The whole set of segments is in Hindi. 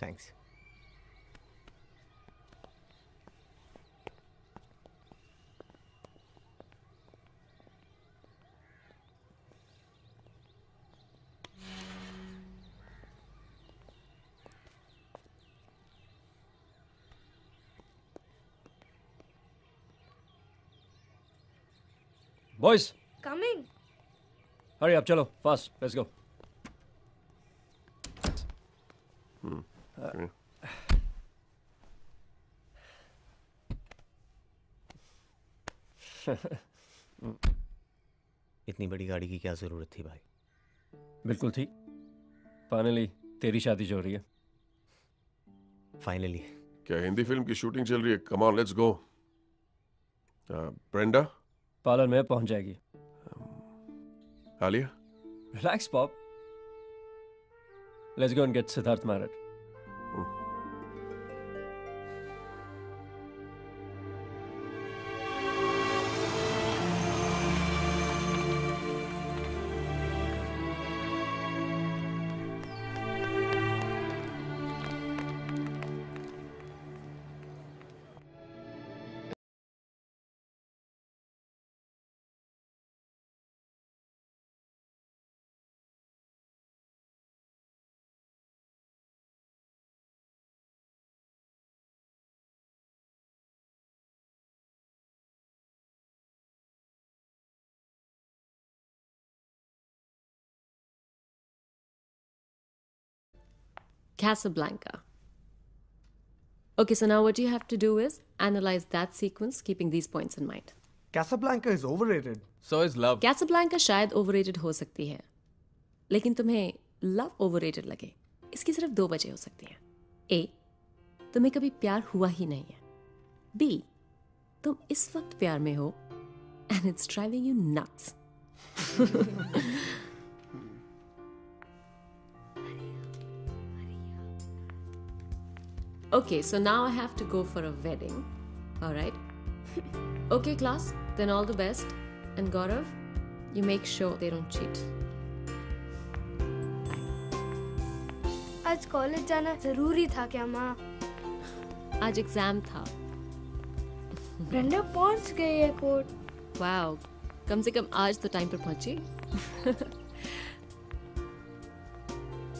Thanks. Boys! Coming! Hurry up, chalo. Fast. Let's go. इतनी बड़ी गाड़ी की क्या ज़रूरत थी भाई? बिल्कुल ठीक फाइनली तेरी शादी जो हो रही है। फाइनली क्या हिंदी फ़िल्म की शूटिंग चल रही है? Come on let's go Brenda parlour में पहुँच जाएगी। Alia? Relax pop let's go and get Siddharth married Casablanca. Okay, so now what you have to do is analyze that sequence, keeping these points in mind. Casablanca is overrated. So is love. Casablanca शायद overrated हो सकती है लेकिन तुम्हें लव overrated लगे इसकी सिर्फ़ दो वजह हो सकती हैं ए तुम्हें कभी प्यार हुआ ही नहीं है बी तुम इस वक्त प्यार में हो and it's driving you nuts Okay, so now I have to go for a wedding. All right. okay, class. Then all the best. And Gaurav, you make sure they don't cheat. आज कॉलेज जाना ज़रूरी था क्या माँ आज एग्ज़ाम था ब्रेंडा पहुँच गई एयरपोर्ट वाओ कम से कम आज तो टाइम पर पहुँची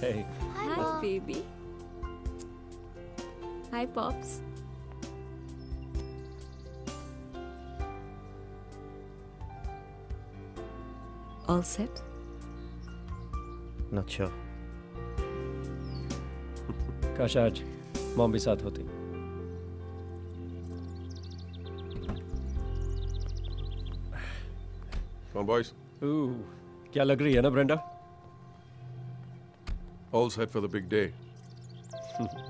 Hey, hi baby hi pops all set not sure काश आज मॉम भी साथ होती Come on, boys. Ooh, क्या लग रही है ना Brenda All set for the big day.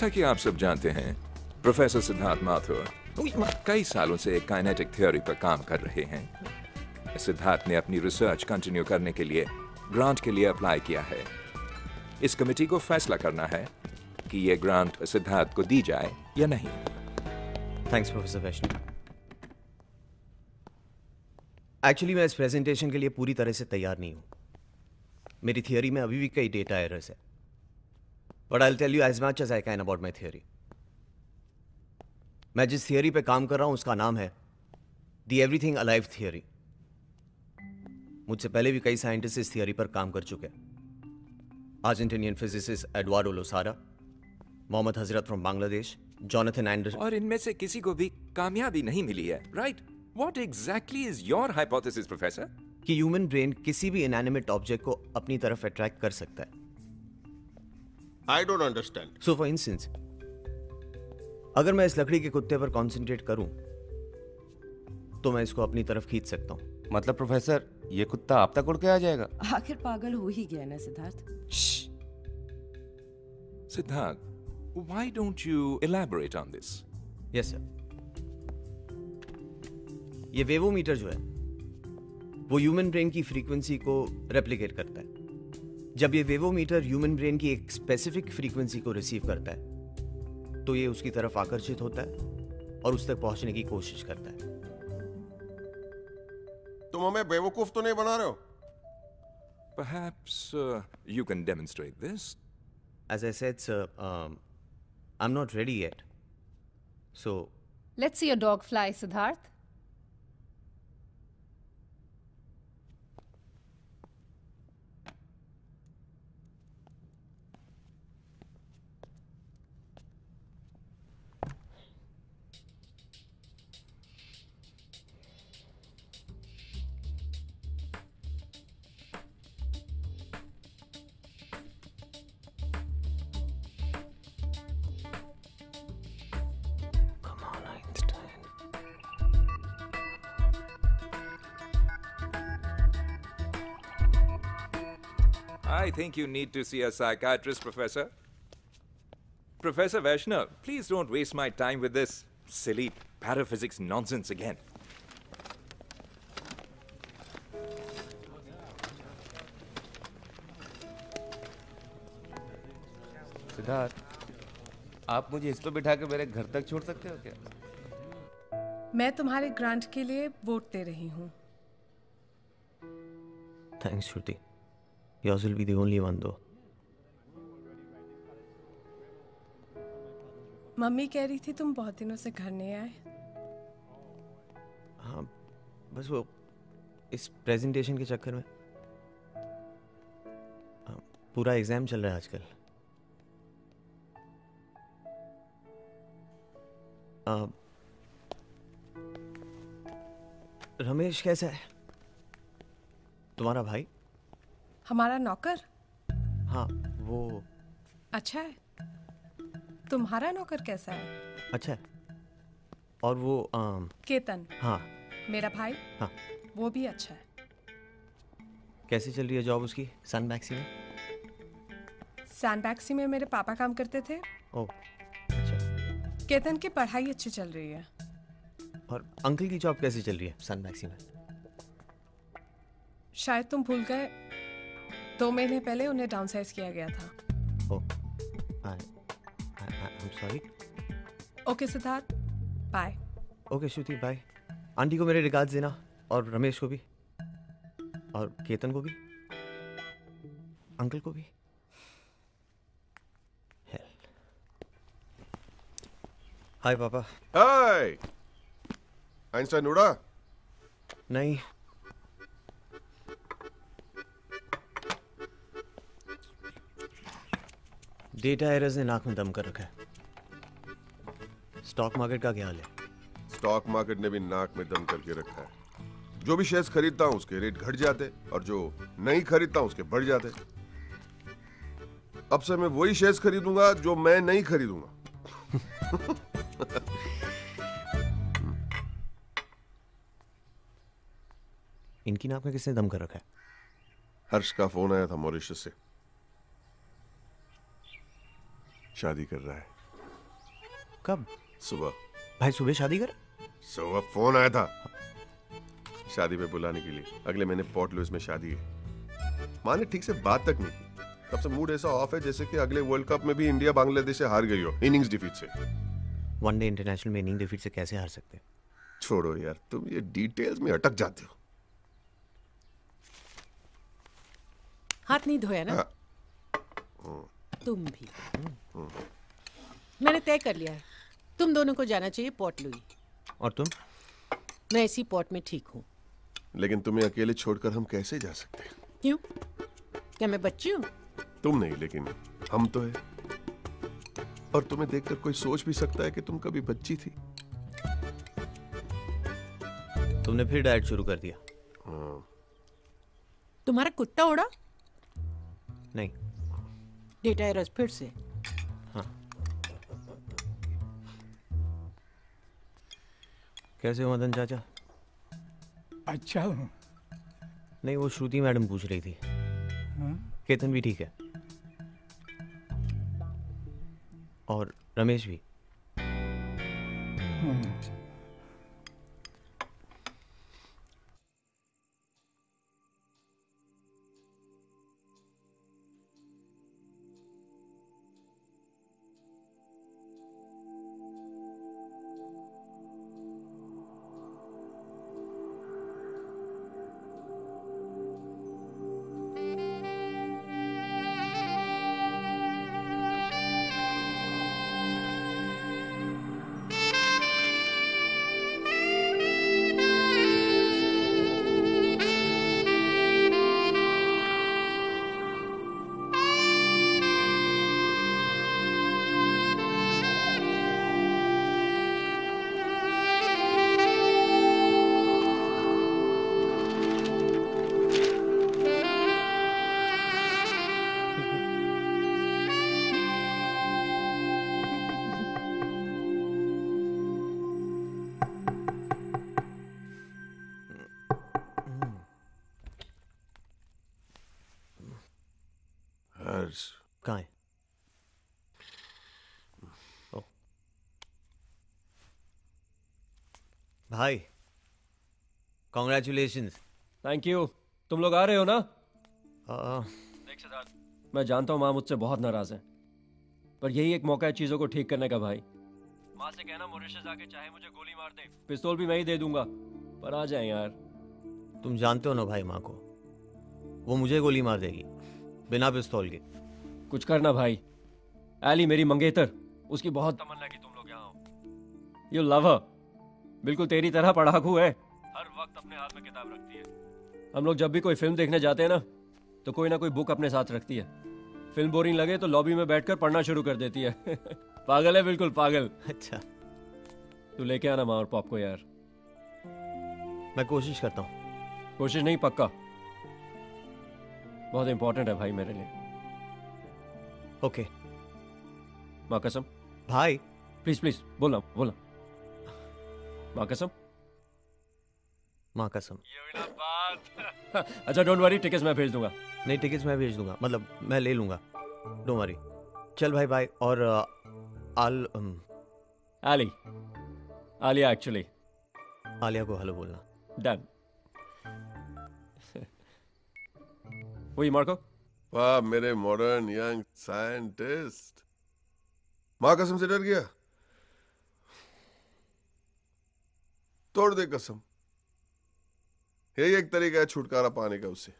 जैसा कि आप सब जानते हैं, प्रोफेसर सिद्धार्थ माथुर कई सालों से एक काइनेटिक थ्योरी पर काम कर रहे हैं। सिद्धार्थ ने अपनी रिसर्च कंटिन्यू करने के लिए ग्रांट के लिए अप्लाई किया है। इस कमेटी को फैसला करना है कि यह ग्रांट सिद्धार्थ को दी जाए या नहीं। थैंक्स प्रोफेसर वैष्णव एक्चुअली मैं इस प्रेजेंटेशन के लिए पूरी तरह से तैयार नहीं हूँ। मेरी थियोरी में अभी भी कई डेटा एरर्स है। But I tell you as much as I can about my theory मैं जिस थियोरी पे काम कर रहा हूँ उसका नाम है दी एवरीथिंग अलाइव थियोरी मुझसे पहले भी कई साइंटिस्ट इस थियोरी पर काम कर चुके हैं। Argentinian physicist Eduardo Losara Mohammad Hazrat from Bangladesh Jonathan ender और इनमें से किसी को भी कामयाबी नहीं मिली है right what exactly is your hypothesis professor कि ह्यूमन ब्रेन किसी भी इनएनिमेट ऑब्जेक्ट को अपनी तरफ़ अट्रैक्ट कर सकता है। I don't understand. So for instance अगर मैं इस लकड़ी के कुत्ते पर कॉन्सेंट्रेट करूँ तो मैं इसको अपनी तरफ़ खींच सकता हूँ। मतलब प्रोफेसर ये कुत्ता आप तक उड़ के आ जाएगा? आखिर पागल हो ही गया ना Siddharth. Siddharth, why don't you elaborate on this? Yes sir ये वेवोमीटर जो है वो ह्यूमन ब्रेन की फ्रीक्वेंसी को रेप्लिकेट करता है। जब ये वेवोमीटर ह्यूमन ब्रेन की एक स्पेसिफिक फ्रीक्वेंसी को रिसीव करता है तो ये उसकी तरफ़ आकर्षित होता है और उस तक पहुँचने की कोशिश करता है तुम हमें बेवकूफ़ तो नहीं बना रहे हो Perhaps uh, you can demonstrate this. As I said, sir, um, I'm not ready yet. So, Let's see your dog fly, Siddharth. I think you need to see a psychiatrist, Professor. Professor Vaishnav, please don't waste my time with this silly paraphysics nonsense again. Siddharth आप मुझे इस पे बिठा के मेरे घर तक छोड़ सकते हो क्या मैं तुम्हारे ग्रांट के लिए वोट दे रही हूँ Thanks, Shruti. Yours will be the only one, though. Mummy कह रही थी तुम बहुत दिनों से घर नहीं आए। हाँ बस वो इस प्रेजेंटेशन के चक्कर में। हाँ, पूरा एग्ज़ाम चल रहा है आजकल। आ, रमेश कैसा है? तुम्हारा भाई? हमारा नौकर? हाँ वो अच्छा है। तुम्हारा नौकर कैसा है? अच्छा है। और वो आम, केतन। हाँ। मेरा भाई? हाँ। वो भी अच्छा है। कैसे चल रही है जॉब उसकी सन बैक्सी में? सैंडबैक्सी में मेरे पापा काम करते थे। ओ अच्छा। केतन की पढ़ाई अच्छी चल रही है। और अंकल की जॉब कैसी चल रही है सन बैक्सी में? शायद तुम भूल गए दो महीने पहले उन्हें डाउनसाइज किया गया था। ओ I sorry okay Siddharth bye okay Shruti bye aunty को मेरे रिगार्ड्स देना और रमेश को भी और केतन को भी अंकल को भी। हाय पापा। हाय आइंस्टाइन उड़ा? नहीं। डेटा एरर्स ने नाक में दम कर रखा है। स्टॉक मार्केट का क्या हाल है। स्टॉक मार्केट ने भी नाक में दम करके रखा है। जो भी शेयर्स खरीदता हूँ उसके रेट घट जाते और जो नहीं खरीदता हूँ उसके बढ़ जाते। अब से मैं वही शेयर्स खरीदूँगा जो मैं नहीं खरीदूँगा। इनकी नाक में किसने दम कर रखा है? हर्ष का फ़ोन आया था मॉरिशस से। शादी कर रहा है। कब? सुबह। भाई सुबह शादी कर सुबह फ़ोन आया था। शादी पे बुलाने के लिए। अगले महीने पोर्ट लुइस में शादी है। माँ ने ठीक से बात तक नहीं की। तब से मूड ऐसा ऑफ़ है जैसे कि अगले वर्ल्ड कप में भी इंडिया बांग्लादेश से हार गई हो। इनिंग्स डिफीट से। वनडे इंटरनेशनल में इनिंग डिफीट से कैसे हार सकते छोड़ो यार तुम ये डिटेल्स में अटक जाते हो। हाथ नहीं धोया ना? हाँ। तुम भी। मैंने तय कर लिया है। तुम दोनों को जाना चाहिए पोर्ट लुई। और तुम? मैं इसी पोर्ट में ठीक हूँ। लेकिन तुम्हें अकेले छोड़कर हम कैसे जा सकते हैं? क्यों? क्या मैं बच्ची हूँ? तुम नहीं लेकिन हम तो है। और तुम्हें देखकर कोई सोच भी सकता है कि तुम कभी बच्ची थी। तुमने फिर डाइट शुरू कर दिया। तुम्हारा कुत्ता उड़ा? नहीं। डेटा एरर्स फिर से। हाँ। कैसे हो मदन चाचा? अच्छा हूँ। नहीं वो श्रुति मैडम पूछ रही थी। केतन भी ठीक है। और रमेश भी। हर्ष कॉन्ग्रेचुलेशन थैंक यू तुम लोग आ रहे हो ना? आ, मैं जानता हूँ माँ मुझसे बहुत नाराज़ है। पर यही एक मौका है चीज़ों को ठीक करने का भाई। माँ से कहना मॉरिशस आके चाहे मुझे गोली मार दे। पिस्तौल भी मैं ही दे दूँगा। पर आ जाए यार। तुम जानते हो ना भाई माँ को? वो मुझे गोली मार देगी बिना पिस्तौल के। कुछ करना भाई। एली मेरी मंगेतर उसकी बहुत तमन्ना की तुम लोग यहाँ हो। यू लव बिल्कुल तेरी तरह पढ़ाकू है। वक्त अपने हाथ में किताब रखती है। हम लोग जब भी कोई फ़िल्म देखने जाते हैं ना तो कोई ना कोई बुक अपने साथ रखती है। फ़िल्म बोरिंग लगे तो लॉबी में बैठकर पढ़ना शुरू कर देती है। पागल है बिल्कुल पागल। अच्छा। तू लेके आना माँ और पॉप को यार। मैं कोशिश करता हूँ। कोशिश नहीं पक्का। बहुत इंपॉर्टेंट है भाई मेरे लिए। ओके माँ कसम। भाई। प्लीज़ प्लीज़ बोला बोला माँ कसम। माँ कसम। अच्छा डोंट वरी टिकट्स मैं भेज दूँगा। नहीं टिकट्स मैं भेज दूँगा। मतलब मैं ले लूँगा। डोंट वरी चल भाई बाय और आल आली। आलिया एक्चुअली आलिया को हेलो बोलना। डन वही मार्को? वाह मेरे मॉडर्न यंग साइंटिस्ट माँ कसम से डर गया? तोड़ दे कसम। यही एक तरीका है छुटकारा पाने का उससे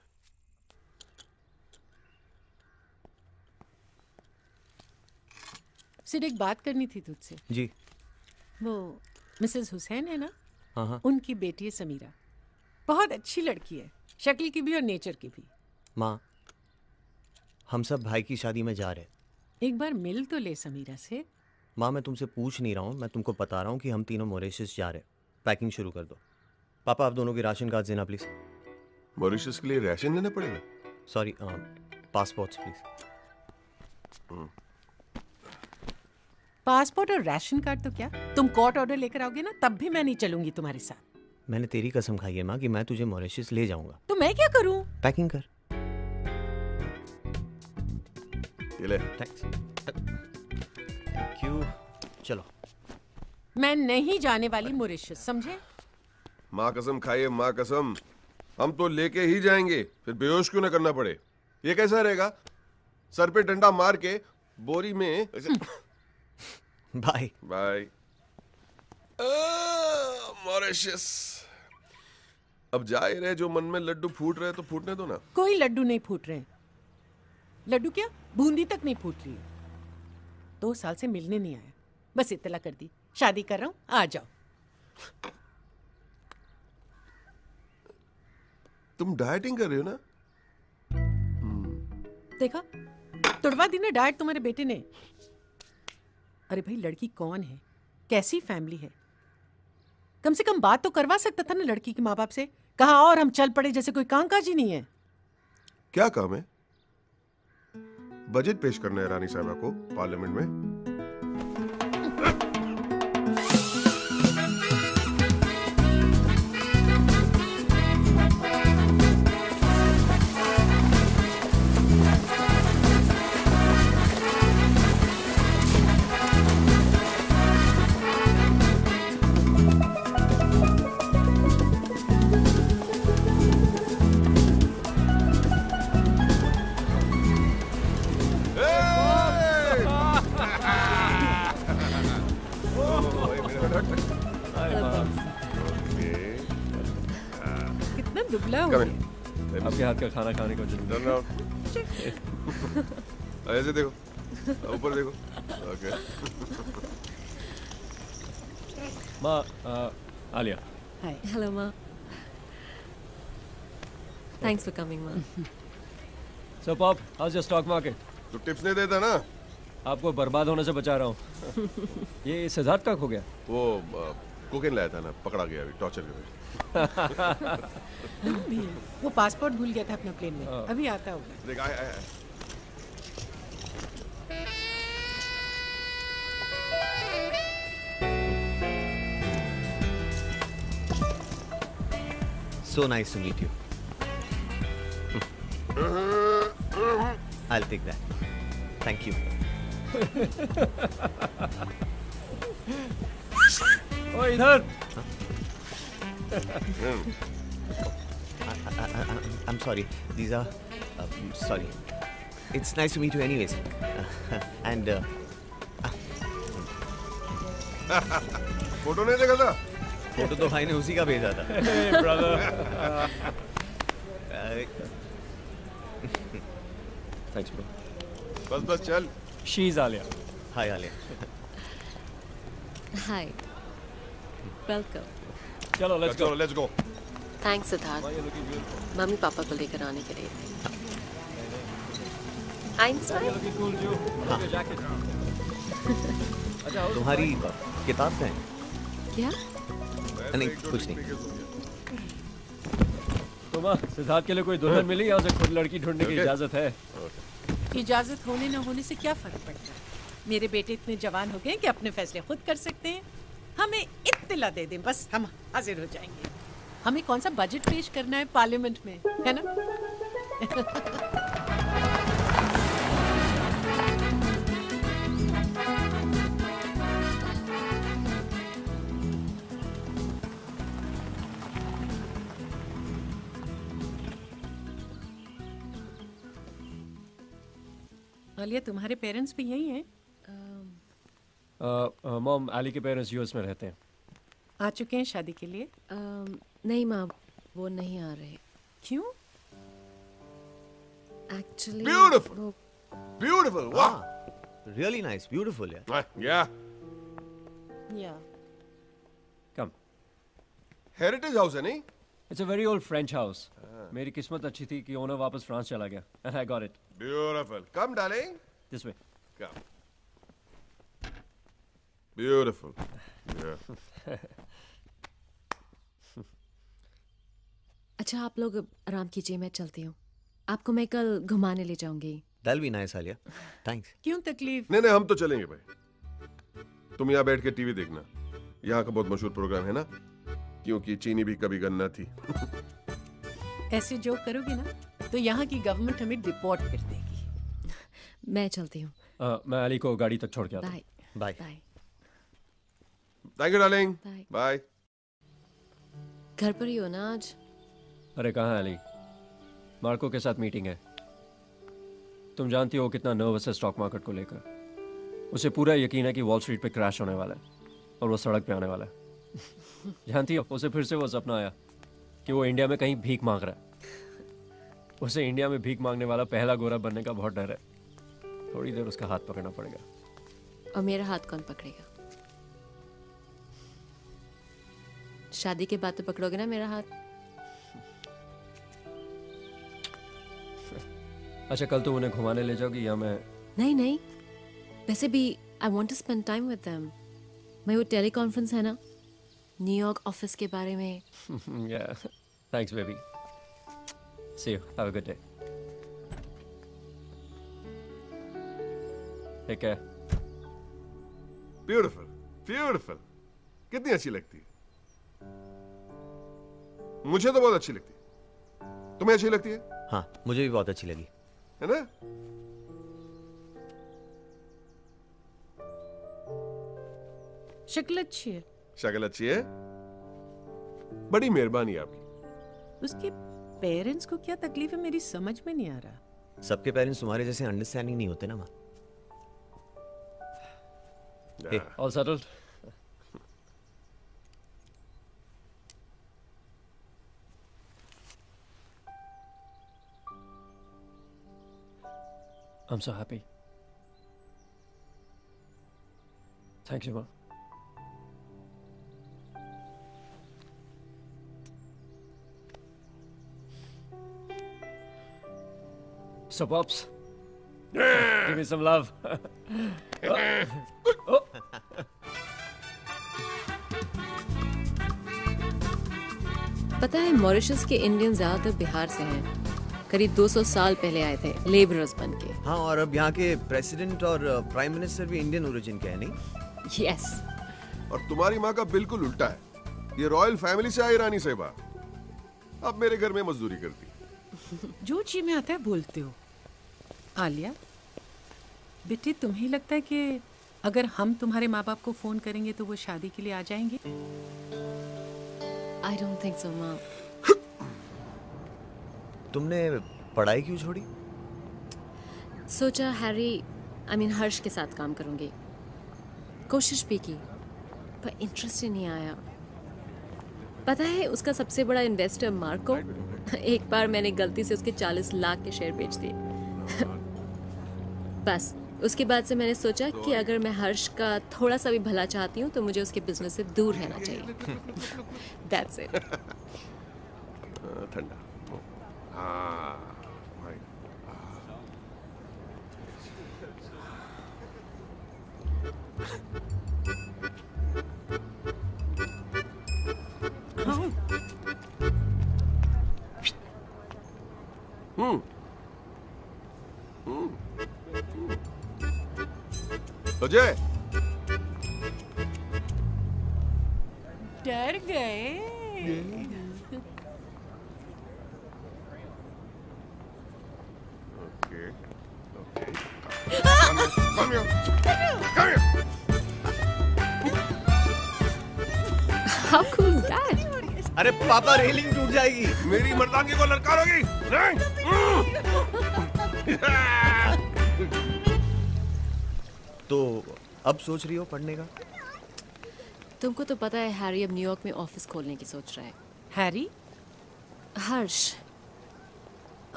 सिर्फ़ एक बात करनी थी तुझसे। जी। वो मिसेस हुसैन है ना? हाँ हाँ। उनकी बेटी है समीरा। बहुत अच्छी लड़की है शक्ल की भी और नेचर की भी। माँ हम सब भाई की शादी में जा रहे हैं। एक बार मिल तो ले समीरा से। माँ मैं तुमसे पूछ नहीं रहा हूँ मैं तुमको बता रहा हूँ कि हम तीनों मॉरिशस जा रहे हैं। पैकिंग शुरू कर दो। पापा आप दोनों के राशन कार्ड देना प्लीज़ मॉरिशस के लिए राशन लेना पड़ेगा? सॉरी पासपोर्ट्स प्लीज़ पासपोर्ट और राशन कार्ड तो क्या? तुम कोर्ट ऑर्डर लेकर आओगे ना तब भी मैं नहीं चलूँगी तुम्हारे साथ। मैंने तेरी कसम खाई है माँ कि मैं तुझे मॉरिशस ले जाऊँगा। तो मैं क्या करूँ? पैकिंग कर। ये ले। थैंक्स थैंक यू चलो। मैं नहीं जाने वाली मॉरिशस समझे? माँ कसम खाइए माँ कसम हम तो लेके ही जाएँगे फिर बेहोश क्यों ना करना पड़े? ये कैसा रहेगा? सर पे डंडा मार के बोरी में बाय। बाय। मॉरिशस अब जा ही रहे जो मन में लड्डू फूट रहे तो फूटने दो ना। कोई लड्डू नहीं फूट रहे। लड्डू क्या? बूंदी तक नहीं फूट रही। दो साल से मिलने नहीं आया। बस इतला कर दी। शादी कर रहा हूँ आ जाओ। तुम डाइटिंग कर रहे हो ना? देखा? तुड़वा दी ना डाइट तुम्हारे बेटे ने। अरे भाई लड़की कौन है? कैसी फैमिली है? कम से कम बात तो करवा सकता था ना लड़की के माँ बाप से। कहा और हम चल पड़े जैसे कोई कामकाज ही नहीं है। क्या काम है? बजट पेश करना है रानी साहबा को पार्लियामेंट में। आपके हाथ का खाना खाने को ज़रूर ऐसे देखो। ऊपर देखो। ओके माँ आलिया। हाय हेलो माँ। थैंक्स फॉर कमिंग माँ। So pop house your stock market तू टिप्स नहीं देता ना। आपको बर्बाद होने से बचा रहा हूँ। ये सिद्धार्थ का खो गया। वो कोकेन लाया था ना पकड़ा गया अभी टॉर्चर के हम भी वो पासपोर्ट भूल गया था अपना प्लेन में अभी आता होगा देख। So nice to meet you. I'll take that. Thank you. ओ इधर I, I'm sorry. These are. Uh, sorry. It's nice to meet you, anyways. Uh, and. Uh, photo नहीं देखा था फ़ोटो तो भाई ने उसी का भेजा था ब्रदर थैंक्स ब्रो बस बस चल she is Alia hi Alia hi welcome चलो let's go let's go thanks Siddharth mummy papa को लेकर आने के लिए। तुम्हारी किताब में? क्या? नहीं कुछ नहीं। तो माँ सिद्धार्थ के लिए कोई दुल्हन मिली या उसे खुद लड़की ढूँढने की इजाज़त है? इजाज़त होने न होने से क्या फ़र्क पड़ता है? मेरे बेटे इतने जवान हो गए कि अपने फैसले खुद कर सकते हैं। हमें इत्तला दे दें, बस हम हाजिर हो जाएँगे। हमें कौन सा बजट पेश करना है पार्लियामेंट में, है ना? आलिया तुम्हारे पेरेंट्स भी यही हैं? मॉम आली के पेरेंट्स यूएस में रहते हैं। आ चुके हैं शादी के लिए? अम, नहीं माँ वो नहीं आ रहे। क्यों? Actually Beautiful. ब्यूटीफुल वाह रियली नाइस ब्यूटीफुल यार yeah yeah come heritage house है नहीं? It's a very old French house मेरी किस्मत अच्छी थी कि ओनर वापस फ्रांस चला गया। And I got it beautiful come darling this way come beautiful yeah अच्छा आप लोग आराम कीजिए मैं चलती हूँ। आपको मैं कल घुमाने ले जाऊँगी। दैल बी नाइस आलिया थैंक्स क्यों तकलीफ़? नहीं नहीं हम तो चलेंगे भाई। तुम यहाँ बैठ के टीवी देखना। यहाँ का बहुत मशहूर प्रोग्राम है ना? क्योंकि चीनी भी कभी गन्ना थी। ऐसे जो करोगे ना तो यहाँ की गवर्नमेंट हमें डिपोर्ट कर देगी। मैं चलती हूँ। मैं अली को गाड़ी तक छोड़ के आता हूँ। Bye bye bye thank you darling bye घर पर ही हो ना आज? अरे कहाँ है अली? मार्को के साथ मीटिंग है। तुम जानती हो कितना नर्वस है स्टॉक मार्केट को लेकर। उसे पूरा यकीन है कि वॉल स्ट्रीट पे क्रैश होने वाला है और वो सड़क पे आने वाला है। जानती हो उसे फिर से वो सपना आया कि वो इंडिया में कहीं भीख मांग रहा है। उसे इंडिया में भीख मांगने वाला पहला गोरा बनने का बहुत डर है। थोड़ी देर उसका हाथ पकड़ना पड़ेगा। और मेरा हाथ कौन पकड़ेगा? शादी के बाद तो पकड़ोगे ना मेरा हाथ अच्छा कल तुम उन्हें घुमाने ले जाओगी या मैं नहीं नहीं वैसे भी I want to spend time with them मैं वो टेली कॉन्फ्रेंस है ना न्यूयॉर्क ऑफ़िस के बारे में yeah. Thanks, baby. See you. Have a good day. Take care. Beautiful beautiful कितनी अच्छी लगती है मुझे तो बहुत अच्छी लगती है। तुम्हें अच्छी लगती है? हाँ मुझे भी बहुत अच्छी लगी। है ना? शक्ल अच्छी है। शक्ल अच्छी है। बड़ी मेहरबानी आपकी। उसके पेरेंट्स को क्या तकलीफ़ है? मेरी समझ में नहीं आ रहा। सबके पेरेंट्स तुम्हारे जैसे अंडरस्टैंडिंग नहीं होते ना माँ। Hey. All I'm so happy. Thank you, Ma. So, Pops, Yeah. give me some love. oh. oh. पता है मॉरिशस के इंडियन ज़्यादातर बिहार से हैं करीब 200 साल पहले आए थे लेबरर्स बन के। हाँ और अब यहाँ के प्रेसिडेंट और प्राइम मिनिस्टर भी इंडियन ओरिजिन के हैं नहीं? यस और तुम्हारी माँ का बिल्कुल उल्टा है। ये रॉयल फैमिली से आई रानी साहिबा अब मेरे घर में मजदूरी करती जो जी में आता है बोलते हो। आलिया बेटी तुम्हें लगता है कि अगर हम तुम्हारे माँ बाप को फ़ोन करेंगे तो वो शादी के लिए आ जाएँगे? आई डोंट थिंक सो माँ। तुमने पढ़ाई क्यों छोड़ी? सोचा हैरी आई मीन हर्ष के साथ काम करूँगी। कोशिश भी की पर इंटरेस्ट ही नहीं आया। पता है उसका सबसे बड़ा इन्वेस्टर मार्को एक बार मैंने गलती से उसके 40 लाख के शेयर बेच दिए। बस उसके बाद से मैंने सोचा कि अगर मैं हर्ष का थोड़ा सा भी भला चाहती हूँ तो मुझे उसके बिज़नेस से दूर रहना चाहिए। दैट्स इट ठंडा। हाँ भाई हम्म हम्म अजय डर पापा रेलिंग टूट जाएगी। मेरी मर्दांगी को ललकारोगी। नहीं। तो अब सोच रही हो पढ़ने का? तुमको तो पता है हैरी अब न्यूयॉर्क में ऑफ़िस खोलने की सोच रहा है। Harry? Harsh.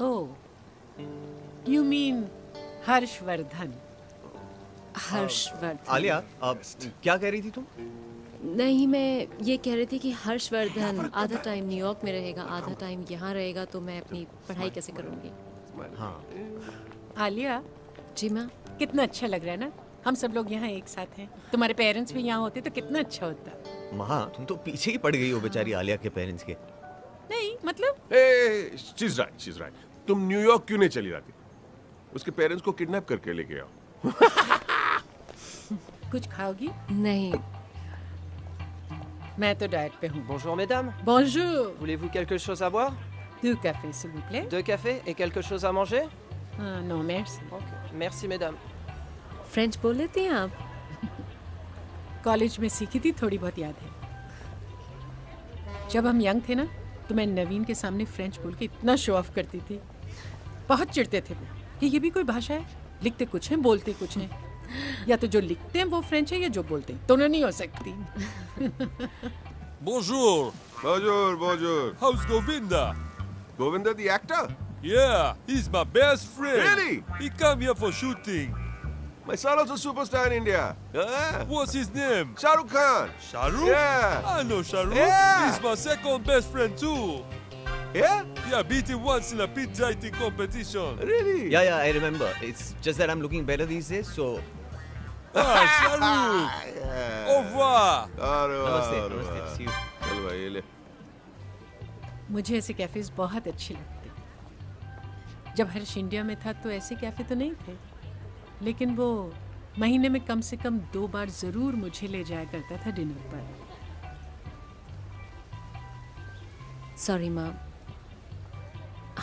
Oh. You mean Harshvardhan? Harshvardhan. Alia अब क्या कह रही थी तुम? नहीं मैं ये कह रही थी कि हर्षवर्धन आधा टाइम न्यूयॉर्क में रहेगा आधा टाइम यहाँ रहेगा तो मैं अपनी पढ़ाई कैसे करूँगी? हाँ। आलिया जी माँ। कितना अच्छा लग रहा है ना? हम सब लोग यहाँ एक साथ हैं। तुम्हारे पेरेंट्स भी यहाँ होते तो कितना अच्छा होता। महा तुम तो पीछे ही पड़ गई हो बेचारी आलिया के पेरेंट्स के। नहीं मतलब? शीज राइट शीज राइट तुम न्यूयॉर्क क्यों नहीं चली जाती? उसके पेरेंट्स को किडनैप करके लेके आओ। कुछ खाओगी? नहीं मैं तो डाइट पे हूँ Bonjour mesdames. Bonjour. Voulez-vous quelque chose à boire Deux cafés, s'il vous plaît. Deux cafés et quelque chose à manger Ah, non, merci. Ok. Merci mesdames. French बोल लेती हैं आप कॉलेज में सीखी थी थोड़ी बहुत याद है जब हम यंग थे ना तो मैं नवीन के सामने फ्रेंच बोल के इतना शो ऑफ़ करती थी बहुत चिढ़ते थे वो कि ये भी कोई भाषा है लिखते कुछ हैं बोलते कुछ हैं या तो जो लिखते हैं वो फ्रेंच है या जो बोलते हैं दोनों नहीं हो सकती Bonjour. Bonjour, bonjour. How's Govinda? Govinda the actor? Yeah, he's my best friend. Really? He come here for shooting. My son also superstar in India. Yeah. What's his name? Shah Rukh Khan. Shahrukh? Yeah. I know Shahrukh. Yeah. He's my second best friend too. Yeah? Yeah, beat him once in a pizza eating competition. Really? Yeah, yeah, I remember. It's just that I'm looking better these days, so. Ah. Yeah. Au revoir. अरे वाह, नमस्ते, अरे नमस्ते, वाह। see you. चल भाई ले मुझे ऐसे कैफेज बहुत अच्छे लगते जब हर्ष इंडिया में था तो ऐसे कैफ़े तो नहीं थे लेकिन वो महीने में कम से कम दो बार ज़रूर मुझे ले जाया करता था डिनर पर सॉरी माँ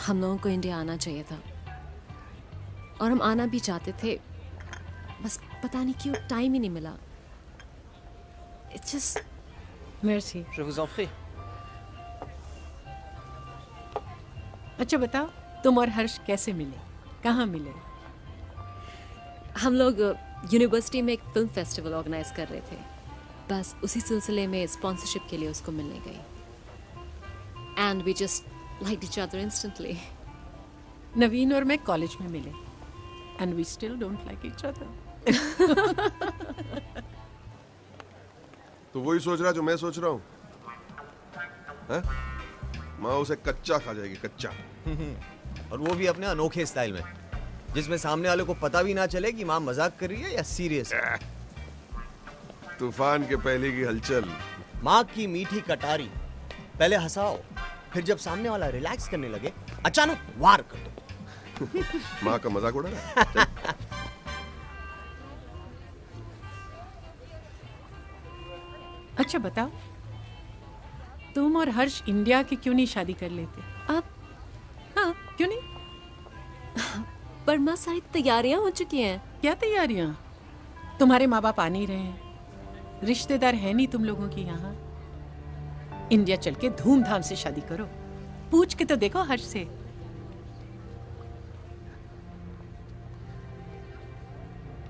हम लोगों को इंडिया आना चाहिए था और हम आना भी चाहते थे बस पता नहीं क्यों टाइम ही नहीं मिला। इट्स जस्ट मेर्सी Je vous en prie. अच्छा बताओ तुम और हर्ष कैसे मिले? कहाँ मिले? हम लोग यूनिवर्सिटी में एक फ़िल्म फेस्टिवल ऑर्गेनाइज कर रहे थे। बस उसी सिलसिले में स्पॉन्सरशिप के लिए उसको मिलने गई। And we just like each other instantly Naveen और मैं कॉलेज में मिले। And we still don't like each other. तो वही सोच रहा जो मैं सोच रहा हूँ? माँ उसे कच्चा खा जाएगी कच्चा। और वो भी अपने अनोखे स्टाइल में। जिसमें सामने वाले को पता भी ना चले कि माँ मज़ाक कर रही है या सीरियस है। तूफ़ान के पहले की हलचल। माँ की मीठी कटारी। पहले हंसाओ फिर जब सामने वाला रिलैक्स करने लगे अचानक वार कर दो। माँ का मज़ाक उड़ा अच्छा बताओ। तुम और हर्ष इंडिया की क्यों नहीं शादी कर लेते? आप हाँ क्यों नहीं? पर माँ सारी तैयारियाँ हो चुकी हैं। क्या तैयारियाँ? तुम्हारे माँ बाप आ नहीं रहे हैं। रिश्तेदार है नहीं तुम लोगों की यहाँ। इंडिया चल के धूमधाम से शादी करो। पूछ के तो देखो हर्ष से।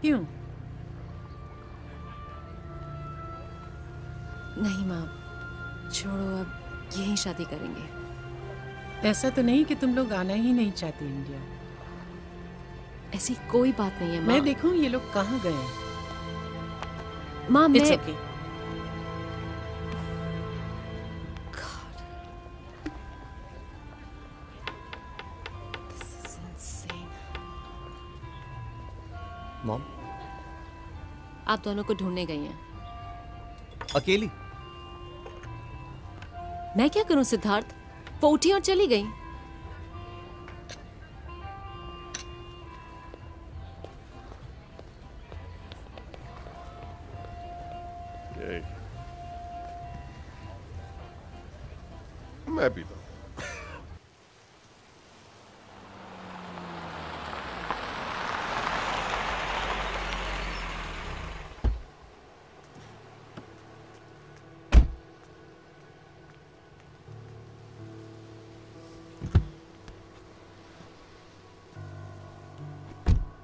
क्यों? नहीं माँ। छोड़ो अब यही शादी करेंगे। ऐसा तो नहीं कि तुम लोग आना ही नहीं चाहते इंडिया। ऐसी कोई बात नहीं है माँ। मैं देखूँ ये लोग कहाँ गए हैं। माँ मैं okay. मॉम आप दोनों को ढूँढने गई हैं। अकेली? मैं क्या करूँ सिद्धार्थ? वो उठी और चली गई। मैं पीता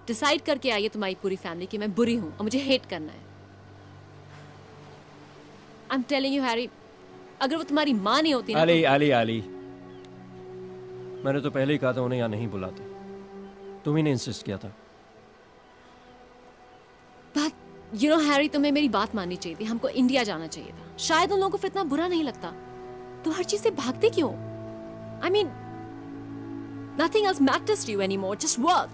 डिसाइड करके आई है तुम्हारी पूरी फैमिली कि मैं बुरी हूँ और मुझे हेट करना है। I am telling you Harry अगर वो तुम्हारी माँ नहीं होती ना आली आली आली मैंने तो पहले ही कहा था उन्हें यहाँ नहीं बुलाते। तुम ही ने इंसिस्ट किया था। बट यू नो हैरी तुम्हें मेरी बात माननी चाहिए थी। हमको इंडिया जाना चाहिए था। शायद उन लोगों को फिर इतना बुरा नहीं लगता। तो हर चीज़ से भागते क्यों? I mean nothing else matters to you anymore just work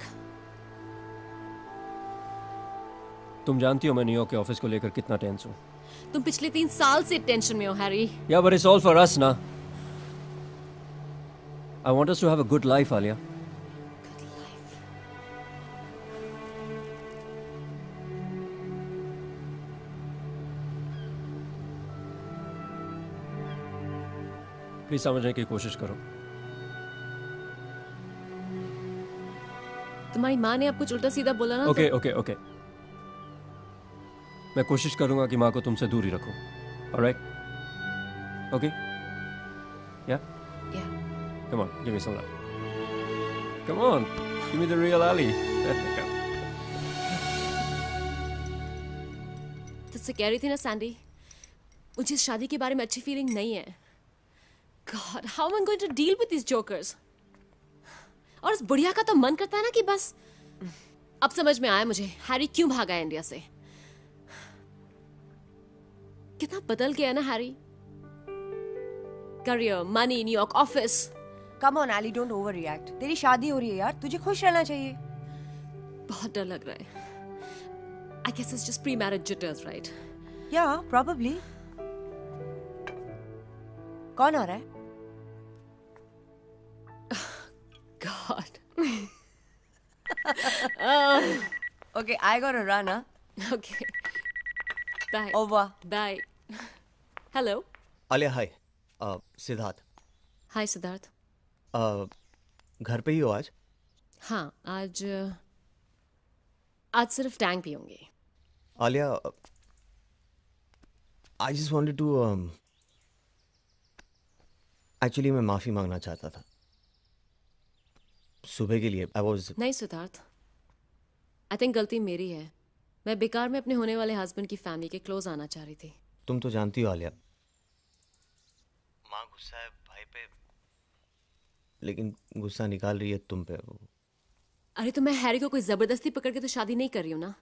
तुम जानती हो मैं न्यूयॉर्क के ऑफ़िस को लेकर कितना टेंस हूँ। तुम पिछले तीन साल से टेंशन में हो Harry yeah but it's all for us ना। I want us to have a good life Alia please समझने की कोशिश करो। तुम्हारी माँ ने आप कुछ उल्टा सीधा बोला ना ओके ओके ओके मैं कोशिश करूँगा कि माँ को तुमसे दूर ही रखूँ alright okay yeah me some love. Come on, give me the real Ali. तुझसे कह रही थी ना सैंडी मुझे इस शादी के बारे में अच्छी फीलिंग नहीं है। God how am going to deal with this jokers और इस बुढ़िया का तो मन करता है ना कि बस। अब समझ में आया मुझे हैरी क्यों भागा है इंडिया से? कितना बदल गया ना Harry career money New York office come on Ali don't overreact तेरी शादी हो रही है यार तुझे खुश रहना चाहिए बहुत डर लग रहा है I guess it's just pre marriage jitters right yeah probably कौन आ रहा है God. okay, I gotta run, huh? Okay. Bye. Over. Bye. Hello. Alia hi Siddharth Siddharth. अ, घर पे ही हो आज? हाँ आज आज सिर्फ़ टैंक पियूँगी। Alia I just wanted to actually मैं माफ़ी मांगना चाहता था। सुबह के लिए आई वाज नहीं सिद्धार्थ आई थिंक गलती मेरी है। मैं बेकार में अपने होने वाले हस्बैंड की फैमिली के क्लोज आना चाह रही थी। तुम तो जानती हो आलिया। माँ गुस्सा है भाई पे। लेकिन गुस्सा निकाल रही है तुम पे वो। अरे तो मैं हैरी को कोई ज़बरदस्ती पकड़ के तो शादी नहीं कर रही हूँ ना?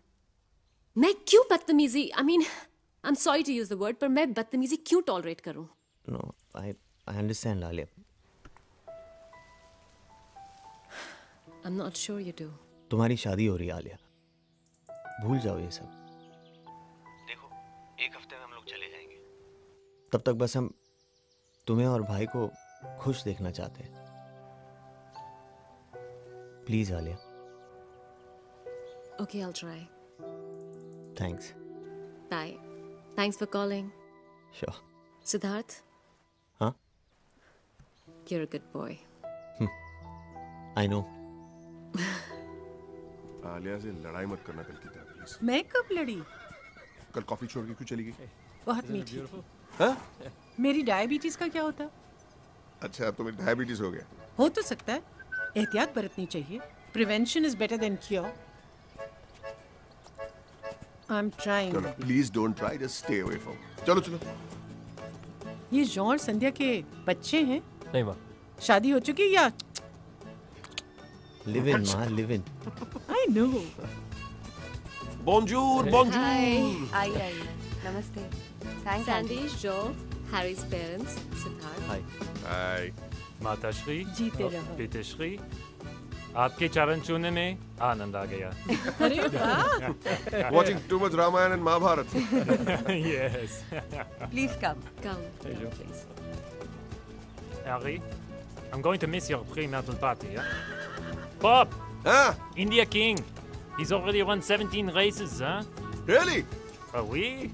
मैं क्यों बदतमीजी I mean I am sorry to use the word पर मैं बदतमीजी क्यों टॉलरेट करूँ? No I I understand Alia I am not sure you do तुम्हारी शादी हो रही है आलिया। भूल जाओ ये सब। तब तक बस हम तुम्हें और भाई को खुश देखना चाहते हैं। Please Alia. Okay I try thanks bye thanks for calling sure Siddharth हाँ you are a good boy I know Alia से लड़ाई मत करना कल की तरह प्लीज़ मैं कब लड़ी? कल कॉफ़ी छोड़ के क्यों चली गई? बहुत मीठी थी। हाँ? मेरी डायबिटीज़ का क्या होता? अच्छा तुम्हें डायबिटीज़ हो गया। हो तो सकता है। एहतियात बरतनी चाहिए। Prevention is better than cure I am trying please don't try just stay away from चलो चलो। ये जॉन संध्या के बच्चे हैं। नहीं माँ। शादी हो चुकी है या? लिव इन माँ live in I know Bonjour, bonjour. I I नमस्ते। Thanks Sandesh, Joe, Harry's parents, Siddharth. Hi hi माता श्री जीते रहो। पिता श्री आपके चरण छूने में आनंद आ गया अरे वाह Watching too much Ramayana and Mahabharat. yes. Please come Come, Hey, come, Joe. please. Harry, I'm going to miss your pre-marital party, yeah? Bob! Huh? India King! He's already won 17 races, huh? Really? Oh, oui?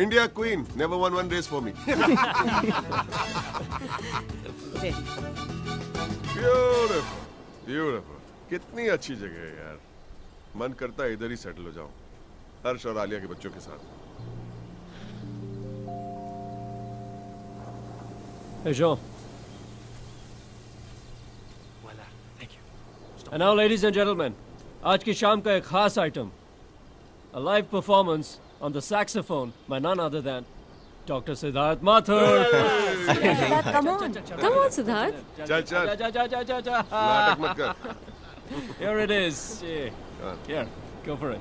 India Queen never won one race for me. Beautiful, beautiful. कितनी अच्छी जगह है यार मन करता है इधर ही सेटल हो जाऊँ हर्ष और आलिया के बच्चों के साथ Hey, Jean. Voilà, thank you. And now, ladies and gentlemen, आज की शाम का एक खास item A live performance on the saxophone by none other than Dr. Siddharth Mathur. Come on. Come on, Siddharth. Chal, chal. Here it is. Here, go for it.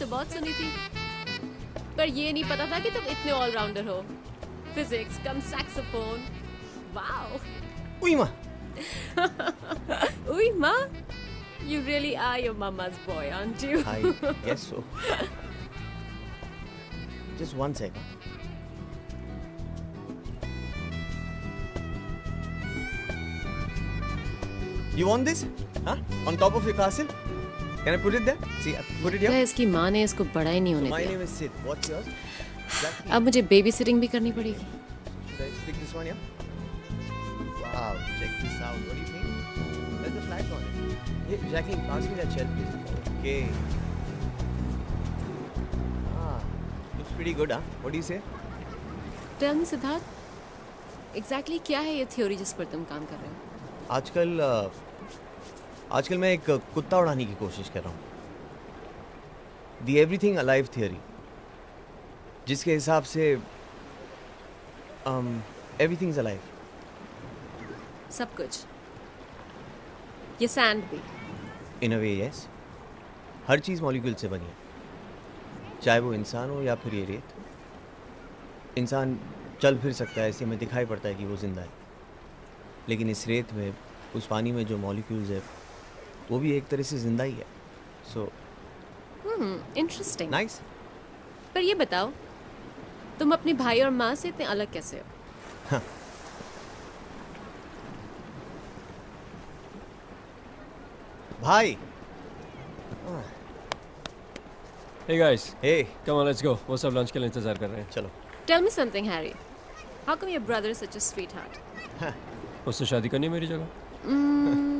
तो बहुत सुनी थी। पर ये नहीं पता था कि तुम इतने ऑलराउंडर हो। फिजिक्स कम सैक्सोफोन वाओ उई माँ। उई माँ? You really are your mamma's boy aren't you I guess so just one second You want this? Huh? On top of your castle? Can I put it there? See, put it क्या here. इसकी माँ ने इसको बड़ा ही नहीं होने My name is Sid. What's yours? अब मुझे बेबी सिटिंग भी करनी पड़ेगी Should I stick this one here? Wow, check this out. What do you think? There's the flag on it. Hey, Jackie, pass me that shell, please. Okay. Ah, looks pretty good, huh? What do you say? Tell me Siddharth exactly क्या है ये थ्योरी जिस पर तुम काम कर रहे हो आजकल अ, आजकल मैं एक कुत्ता उड़ाने की कोशिश कर रहा हूँ। The every everything alive theory जिसके हिसाब से एवरीथिंग इज़ अलाइव सब कुछ। ये सैंड भी। इन अ वे यस हर चीज़ मॉलिक्यूल से बनी है। चाहे वो इंसान हो या फिर ये रेत। इंसान चल फिर सकता है इससे हमें दिखाई पड़ता है कि वो ज़िंदा है। लेकिन इस रेत में उस पानी में जो मॉलिक्यूल्स है वो भी एक तरह से ज़िंदा ही है सो हम्म इंटरेस्टिंग नाइस पर ये बताओ तुम अपने भाई और माँ से इतने अलग कैसे हो भाई Hey guys. Hey. Come on, let's go. वो सब लंच के लिए इंतज़ार कर रहे हैं. चलो. Tell me something, Harry. How come your brother is such a sweetheart? उससे शादी करनी है मेरी जगह. Mm.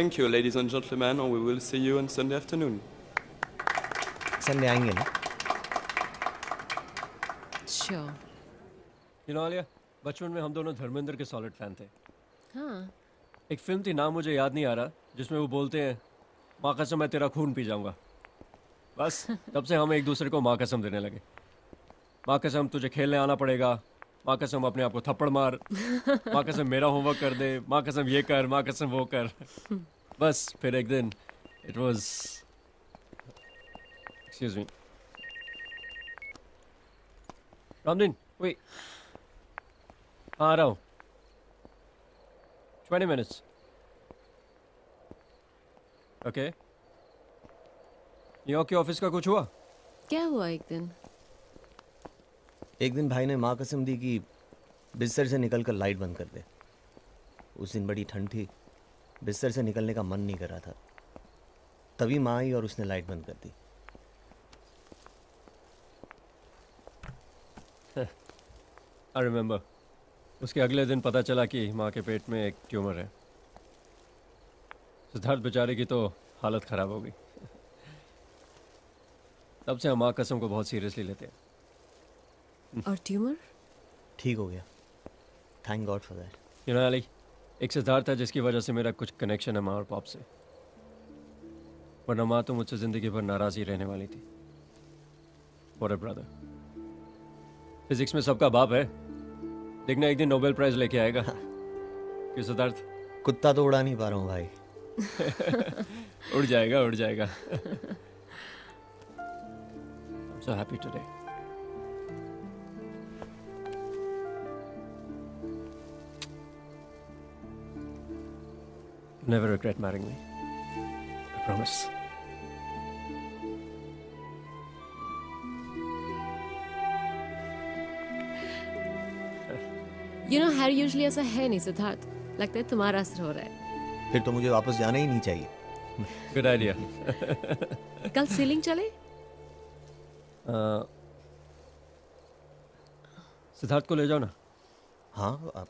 Thank you, ladies and gentlemen, and we will see you on Sunday afternoon. Sunday आएँगे ना? Sure. You know आलिया, बचपन में हम दोनों धर्मेंद्र के सॉलिड फ़ैन थे. हाँ. एक फ़िल्म थी नाम मुझे याद नहीं आ रहा जिसमें वो बोलते हैं माँ कसम मैं तेरा खून पी जाऊँगा बस तब से हम एक दूसरे को माँ कसम देने लगे माँ कसम तुझे खेलने आना पड़ेगा माँ कसम अपने आप को थप्पड़ मार। माँ कसम मेरा होमवर्क कर दे। माँ कसम ये कर, माँ कसम वो कर। बस, फिर एक दिन it was excuse me Ramdeen वही हाँ आ रहा हूँ। Twenty minutes okay New York के ऑफ़िस का कुछ हुआ? क्या हुआ एक दिन? एक दिन भाई ने माँ कसम दी कि बिस्तर से निकल कर लाइट बंद कर दे। उस दिन बड़ी ठंड थी, बिस्तर से निकलने का मन नहीं कर रहा था। तभी माँ आई और उसने लाइट बंद कर दी। आई रिमेम्बर उसके अगले दिन पता चला कि माँ के पेट में एक ट्यूमर है। सिद्धार्थ बेचारे की तो हालत ख़राब हो गई। तब से हम माँ कसम को बहुत सीरियसली लेते हैं। और ट्यूमर? ठीक हो गया। Thank God for that you know Ali एक सिद्धार्थ है जिसकी वजह से मेरा कुछ कनेक्शन है माँ और पाप से। वरना माँ तो मुझसे ज़िंदगी भर नाराज़ ही रहने वाली थी। फॉर ब्रदर फिजिक्स में सबका बाप है। देखना एक दिन नोबेल प्राइज लेके आएगा। क्यों सिद्धार्थ? कुत्ता तो उड़ा नहीं पा रहा हूँ भाई। उड़ जाएगा उड़ जाएगा। I'm so happy today. Never regret marrying me. I promise. You know Harry usually ऐसा है नहीं सिद्धार्थ लगता है तुम्हारा असर हो रहा है फिर तो मुझे वापस जाना ही नहीं चाहिए Good idea. कल सीलिंग चले uh, सिद्धार्थ को ले जाओ ना हाँ आप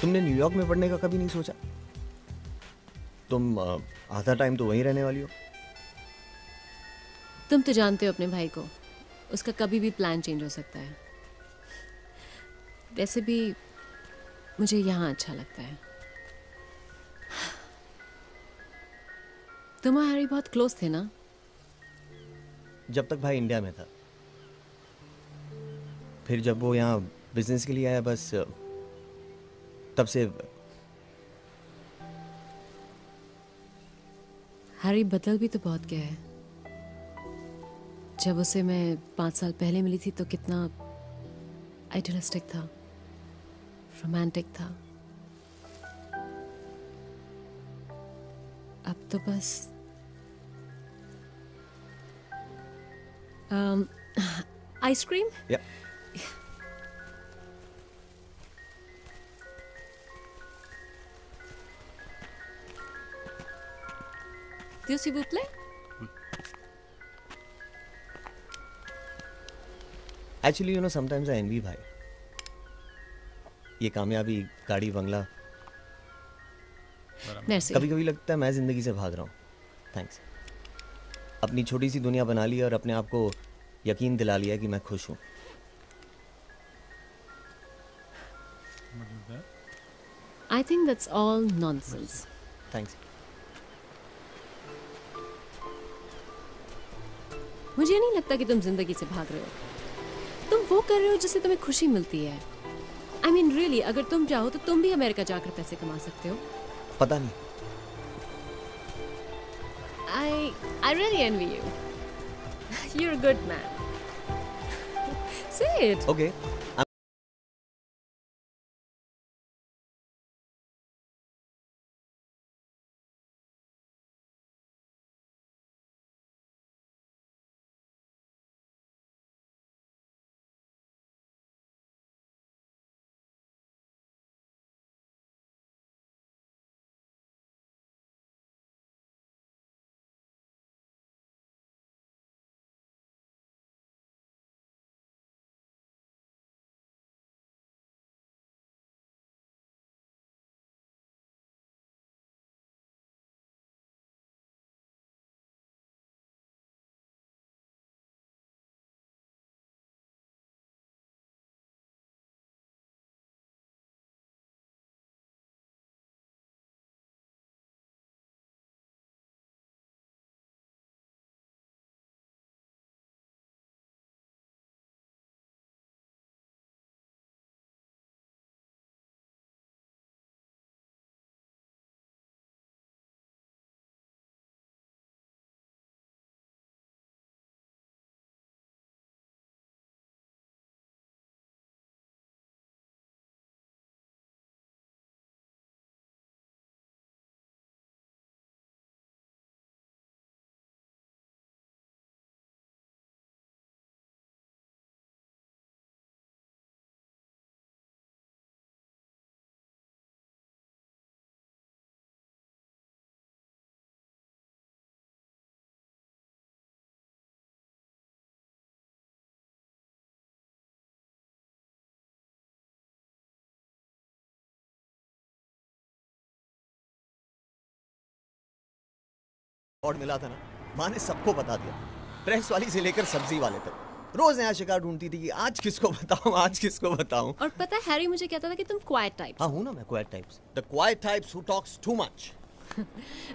तुमने न्यूयॉर्क में पढ़ने का कभी नहीं सोचा? तुम आधा टाइम तो वहीं रहने वाली हो। तुम तो जानते हो अपने भाई को। उसका कभी भी प्लान चेंज हो सकता है। वैसे भी मुझे यहाँ अच्छा लगता है। तुम और हैरी बहुत क्लोज थे ना? जब तक भाई इंडिया में था। फिर जब वो यहाँ बिज़नेस के लिए आया बस तब से हैरी बदल भी तो बहुत गया है। जब उसे मैं पाँच साल पहले मिली थी तो कितना आइडियलिस्टिक था रोमांटिक था। अब तो बस आइसक्रीम या Dieu s'il vous plaît actually you know sometimes I envy भाई। ये कामयाबी गाड़ी बंगला। कभी कभी लगता है मैं ज़िंदगी से भाग रहा हूँ। थैंक्स अपनी छोटी सी दुनिया बना ली और अपने आप को यकीन दिला लिया कि मैं खुश हूँ। I think that's all nonsense. Thanks मुझे नहीं लगता कि तुम ज़िंदगी से भाग रहे हो। तुम वो कर रहे हो जिससे तुम्हें खुशी मिलती है। आई मीन रियली अगर तुम चाहो तो तुम भी अमेरिका जाकर पैसे कमा सकते हो। पता नहीं। I I really envy you you're a good man. Say it. Okay record मिला था ना माँ ने सबको बता दिया। प्रेस वाली से लेकर सब्ज़ी वाले तक। रोज नया शिकार ढूंढती थी कि आज किसको बताऊँ आज किसको बताऊँ। और पता है हैरी मुझे कहता था कि तुम क्वाइट टाइप हाँ हूँ ना मैं quiet types the quiet types who talks too much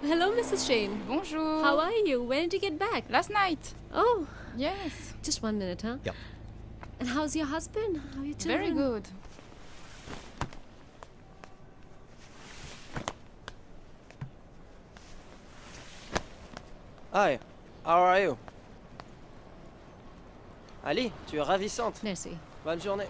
hello Mrs Shane बोंजूर how are you when did you get back last night oh yes just one minute हाँ yeah and how is your husband how are your children very good Hi, how are you? Ali, tu es ravissante. Merci. Bonne journée.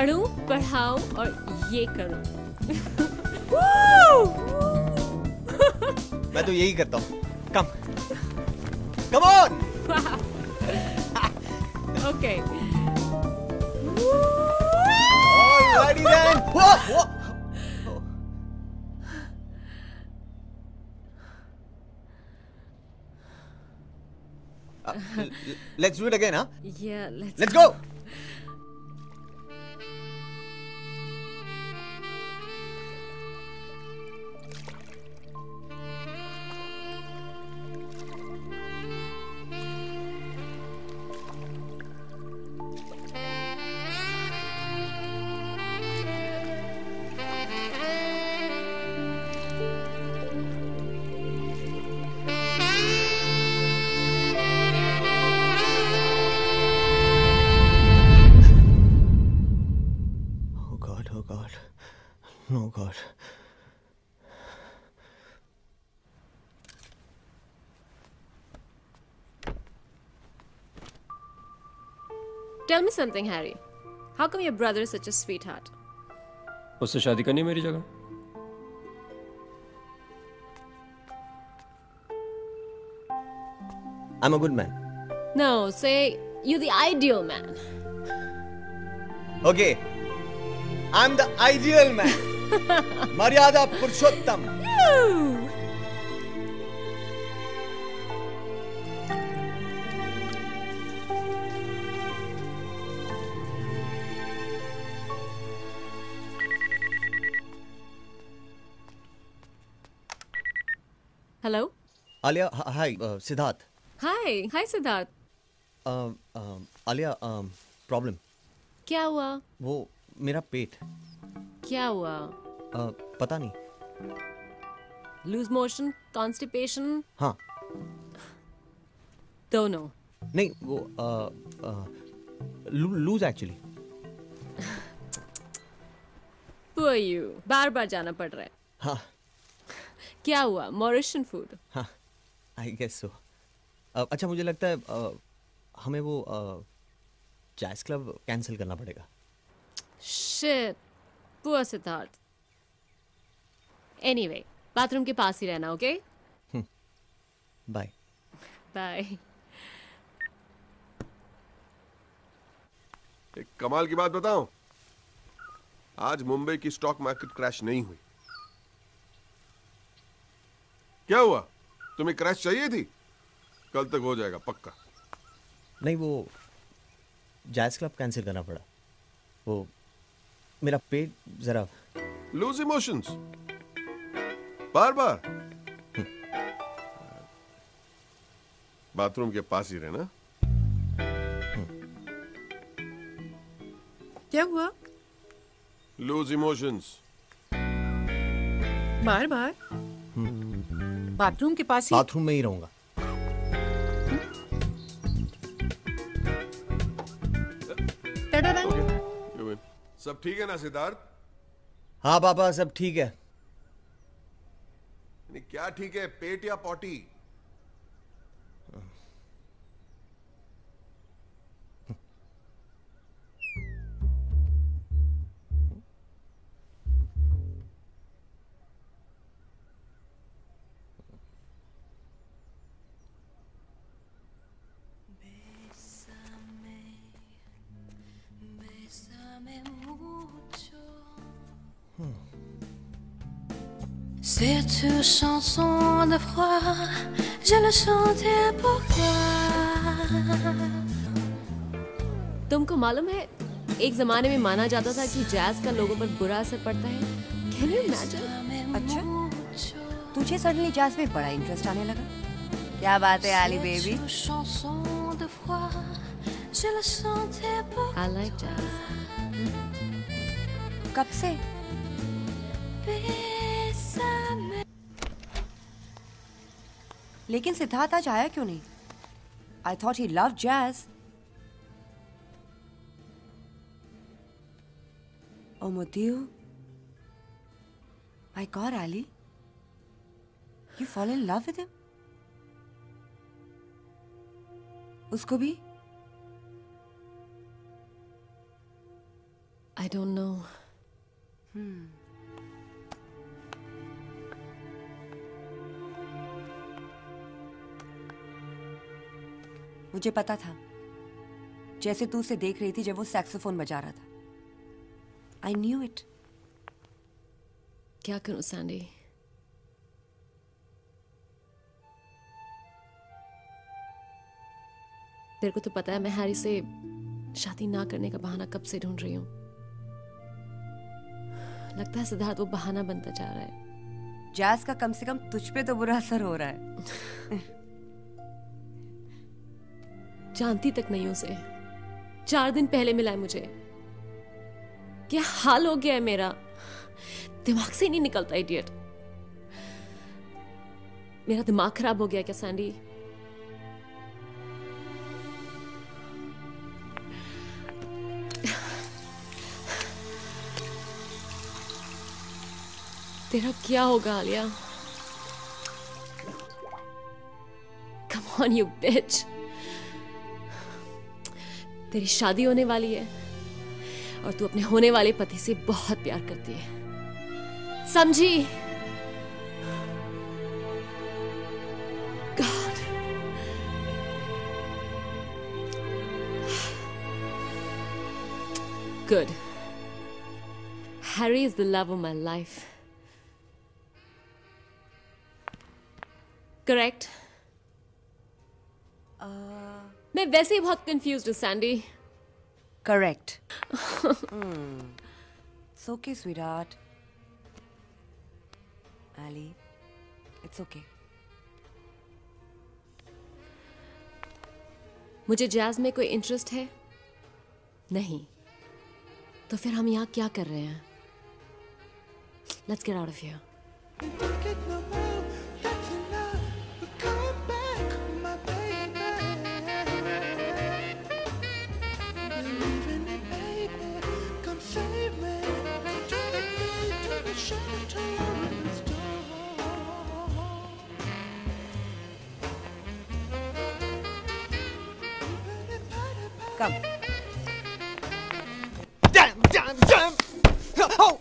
पढ़ूं पढ़ाऊं और ये करूँ मैं तो यही करता हूँ come come on okay Alrighty then. Whoa, whoa. Uh, l- l- let's do it again, huh? Yeah, let's Let's go. Oh something, Harry. How come your brother is such a sweetheart? उससे शादी करनी है मेरी जगह I'm a good man. No, say you're the ideal man. Okay. I'm the ideal man. Maryada Purushottam. Hello Alia hi Siddharth hi hi Siddharth Alia problem क्या हुआ? वो मेरा पेट। क्या हुआ? Uh, पता नहीं। लूज मोशन कॉन्स्टिपेशन हाँ। दोनों नहीं वो लूज एक्चुअली यू बार बार जाना पड़ रहा है। हाँ। क्या हुआ? मॉरिशन फ़ूड हाँ आई गेस सो अच्छा मुझे लगता है uh, हमें वो जैज क्लब कैंसिल करना पड़ेगा। Shit poor Siddharth anyway bathroom के पास ही रहना ओके बाय बाय एक कमाल की बात बताऊँ। आज मुंबई की स्टॉक मार्केट क्रैश नहीं हुई। क्या हुआ? तुम्हें क्रैश चाहिए थी? कल तक हो जाएगा पक्का। नहीं वो जैज क्लब कैंसिल करना पड़ा। वो मेरा पेट जरा लूज इमोशंस बार बार बाथरूम के पास ही रहना। क्या हुआ? लूज इमोशंस बार बार बाथरूम के पास ही? बाथरूम में ही रहूँगा। सब ठीक है ना सिद्धार्थ? हाँ पापा सब ठीक है। नहीं क्या ठीक है पेट या potty? Chanson de froid, je le chantais pour toi. तुमको मालूम है एक जमाने में माना जाता था कि जैज का लोगों पर बुरा असर पड़ता है। कैन यू इमेजिन अच्छा। तुझे सडनली जैज में बड़ा इंटरेस्ट आने लगा? क्या बात है आली बेबी आई लाइक जैज कब से? लेकिन सिद्धार्थ आज आया क्यों नहीं? I thought he love jazz ओ मोतियो। My core Ali you follow in love with उसको भी? आई डोंट नो हम्म मुझे पता था। जैसे तू उसे देख रही थी जब वो सैक्सोफोन बजा रहा था। आई न्यू इट क्या करूँ सैंडी तेरे को तो पता है मैं हैरी से शादी ना करने का बहाना कब से ढूंढ रही हूँ। लगता है सिद्धार्थ वो बहाना बनता जा रहा है। जैस का कम से कम तुझ पे तो बुरा असर हो रहा है। जानती तक नहीं उसे। चार दिन पहले मिला है मुझे। क्या हाल हो गया है मेरा? दिमाग से नहीं निकलता इडियट मेरा दिमाग खराब हो गया क्या सैंडी तेरा क्या होगा, Alia? Come on you bitch तेरी शादी होने वाली है। और तू अपने होने वाले पति से बहुत प्यार करती है। समझी? Good Harry is the love of my life. Correct? वैसे ही बहुत कंफ्यूज हूँ Sandy correct It's okay, sweetheart. Ali, it's okay. मुझे जैज में कोई इंटरेस्ट है? नहीं. तो फिर हम यहाँ क्या कर रहे हैं? Let's get out of here Come. Damn, damn, damn! Oh!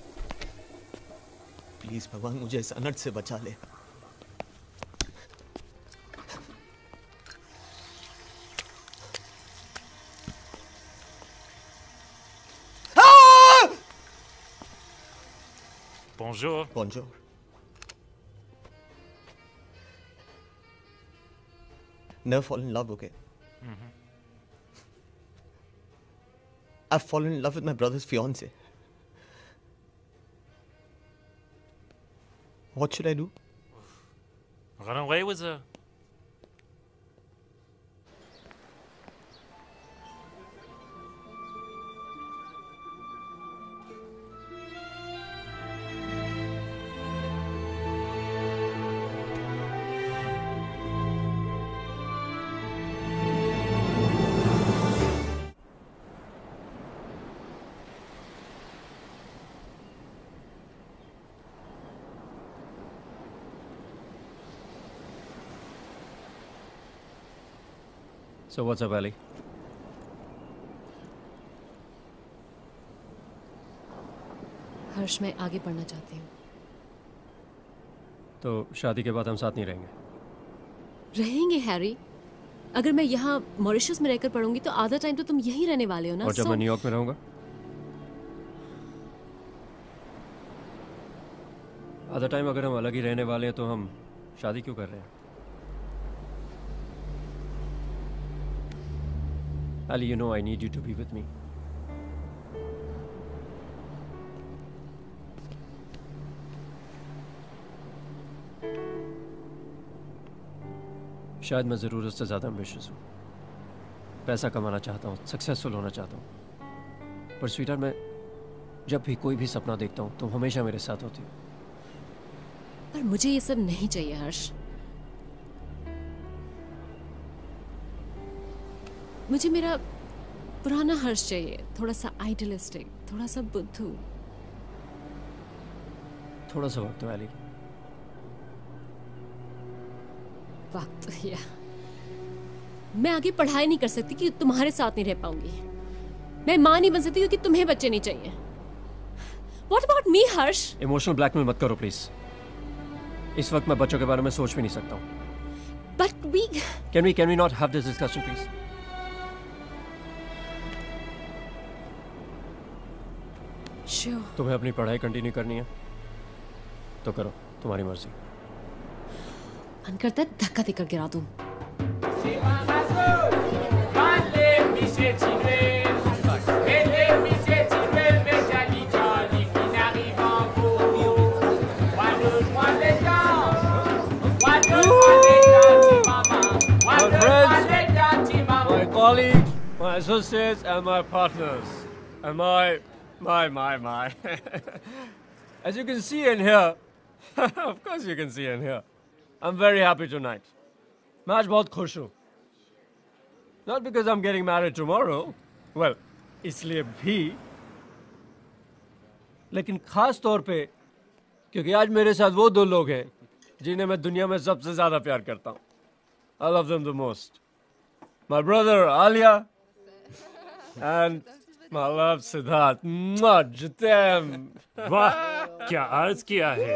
Please भगवान मुझे इस अनर्थ से बचा ले Bonjour. Bonjour. Never fall in love, okay? Mhm. I've fallen in love with my brother's fiance. What should I do? Run away with her. So what's up, Ali? हर्ष मैं आगे बढ़ना चाहती हूँ। तो शादी के बाद हम साथ नहीं रहेंगे? रहेंगे हैरी। अगर मैं यहाँ मॉरिशस में रहकर पढ़ूँगी तो आधा टाइम तो तुम यहीं रहने वाले हो ना और जब So- मैं न्यूयॉर्क में रहूँगा? आधा टाइम अगर हम अलग ही रहने वाले हैं तो हम शादी क्यों कर रहे हैं? Ali, you know I need you to be with me. शायद मैं ज़रूरत से ज़्यादा एम्बिशियस हूँ। पैसा कमाना चाहता हूँ सक्सेसफुल होना चाहता हूँ। पर स्वीटर मैं जब भी कोई भी सपना देखता हूँ तुम हमेशा मेरे साथ होती हो। पर मुझे ये सब नहीं चाहिए हर्ष। मुझे मेरा पुराना हर्ष चाहिए। थोड़ा सा आइडियलिस्टिक थोड़ा सा बुद्धू। थोड़ा सा वक्त एली वक्त या। मैं आगे पढ़ाई नहीं कर सकती कि तुम्हारे साथ नहीं रह पाऊँगी। मैं माँ नहीं बन सकती क्योंकि तुम्हें बच्चे नहीं चाहिए। What about me, Harsh? Emotional blackmail मत करो प्लीज़ इस वक्त मैं बच्चों के बारे में सोच भी नहीं सकता हूँ। But we can we can we not have this discussion please तुम्हें अपनी पढ़ाई कंटिन्यू करनी है तो करो तुम्हारी मर्ज़ी। करता धक्का देकर गिरा दू। My associates and my partners and my my, my, my. As you can see and hear, of course you can see and hear, I'm very happy tonight. मैं आज बहुत खुश हूँ. Not because I'm getting married tomorrow. Well, इसलिए भी. लेकिन खास तौर पे क्योंकि आज मेरे साथ वो दो लोग हैं जिन्हें मैं दुनिया में सबसे ज्यादा प्यार करता हूँ. I love them the most. My brother Alia and my love Siddharth. Jitem. वाह क्या अर्ज़ किया है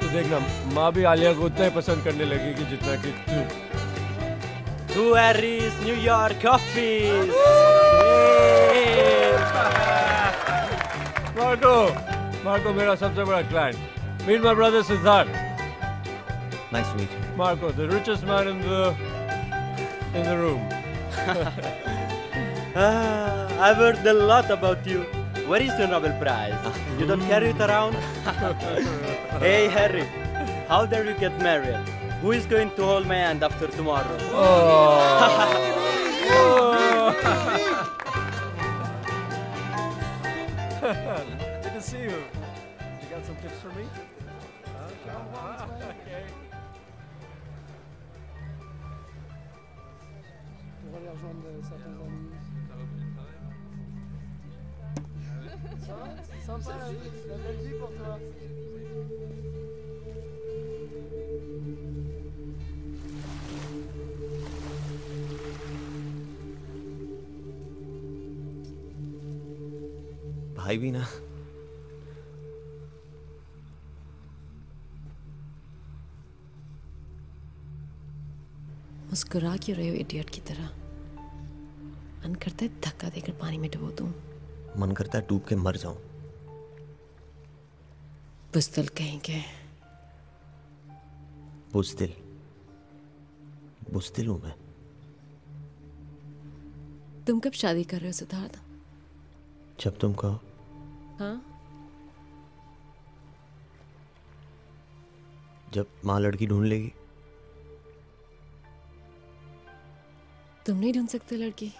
तो देखना माँ भी आलिया को उतना ही पसंद करने लगेगी जितना कि तू Harry's New York office. Marco Marco मेरा सबसे बड़ा client meet my brother Siddharth Nice to meet you. Marco, the richest man in the in the room. Ah, I've heard a lot about you. Where is your Nobel Prize? You don't carry it around? hey, Harry, how dare you get married? Who is going to hold my hand after tomorrow? Good to see you. You got some tips for me? Okay. On rejoindre certains. Sympa la belle vie pour toi. भाई भी ना। मुस्कुरा क्यों रहे हो इडियट की तरह? मन करता है धक्का देकर पानी में डुबो दूँ। मन करता है डूब के मर जाऊँ। बुजदिल कहेंगे। बुजदिल। बुजदिल हूँ मैं। तुम कब शादी कर रहे हो सिद्धार्थ? जब तुम कहो। हाँ? जब माँ लड़की ढूंढ लेगी। तुम नहीं ढूंढ सकते लड़की।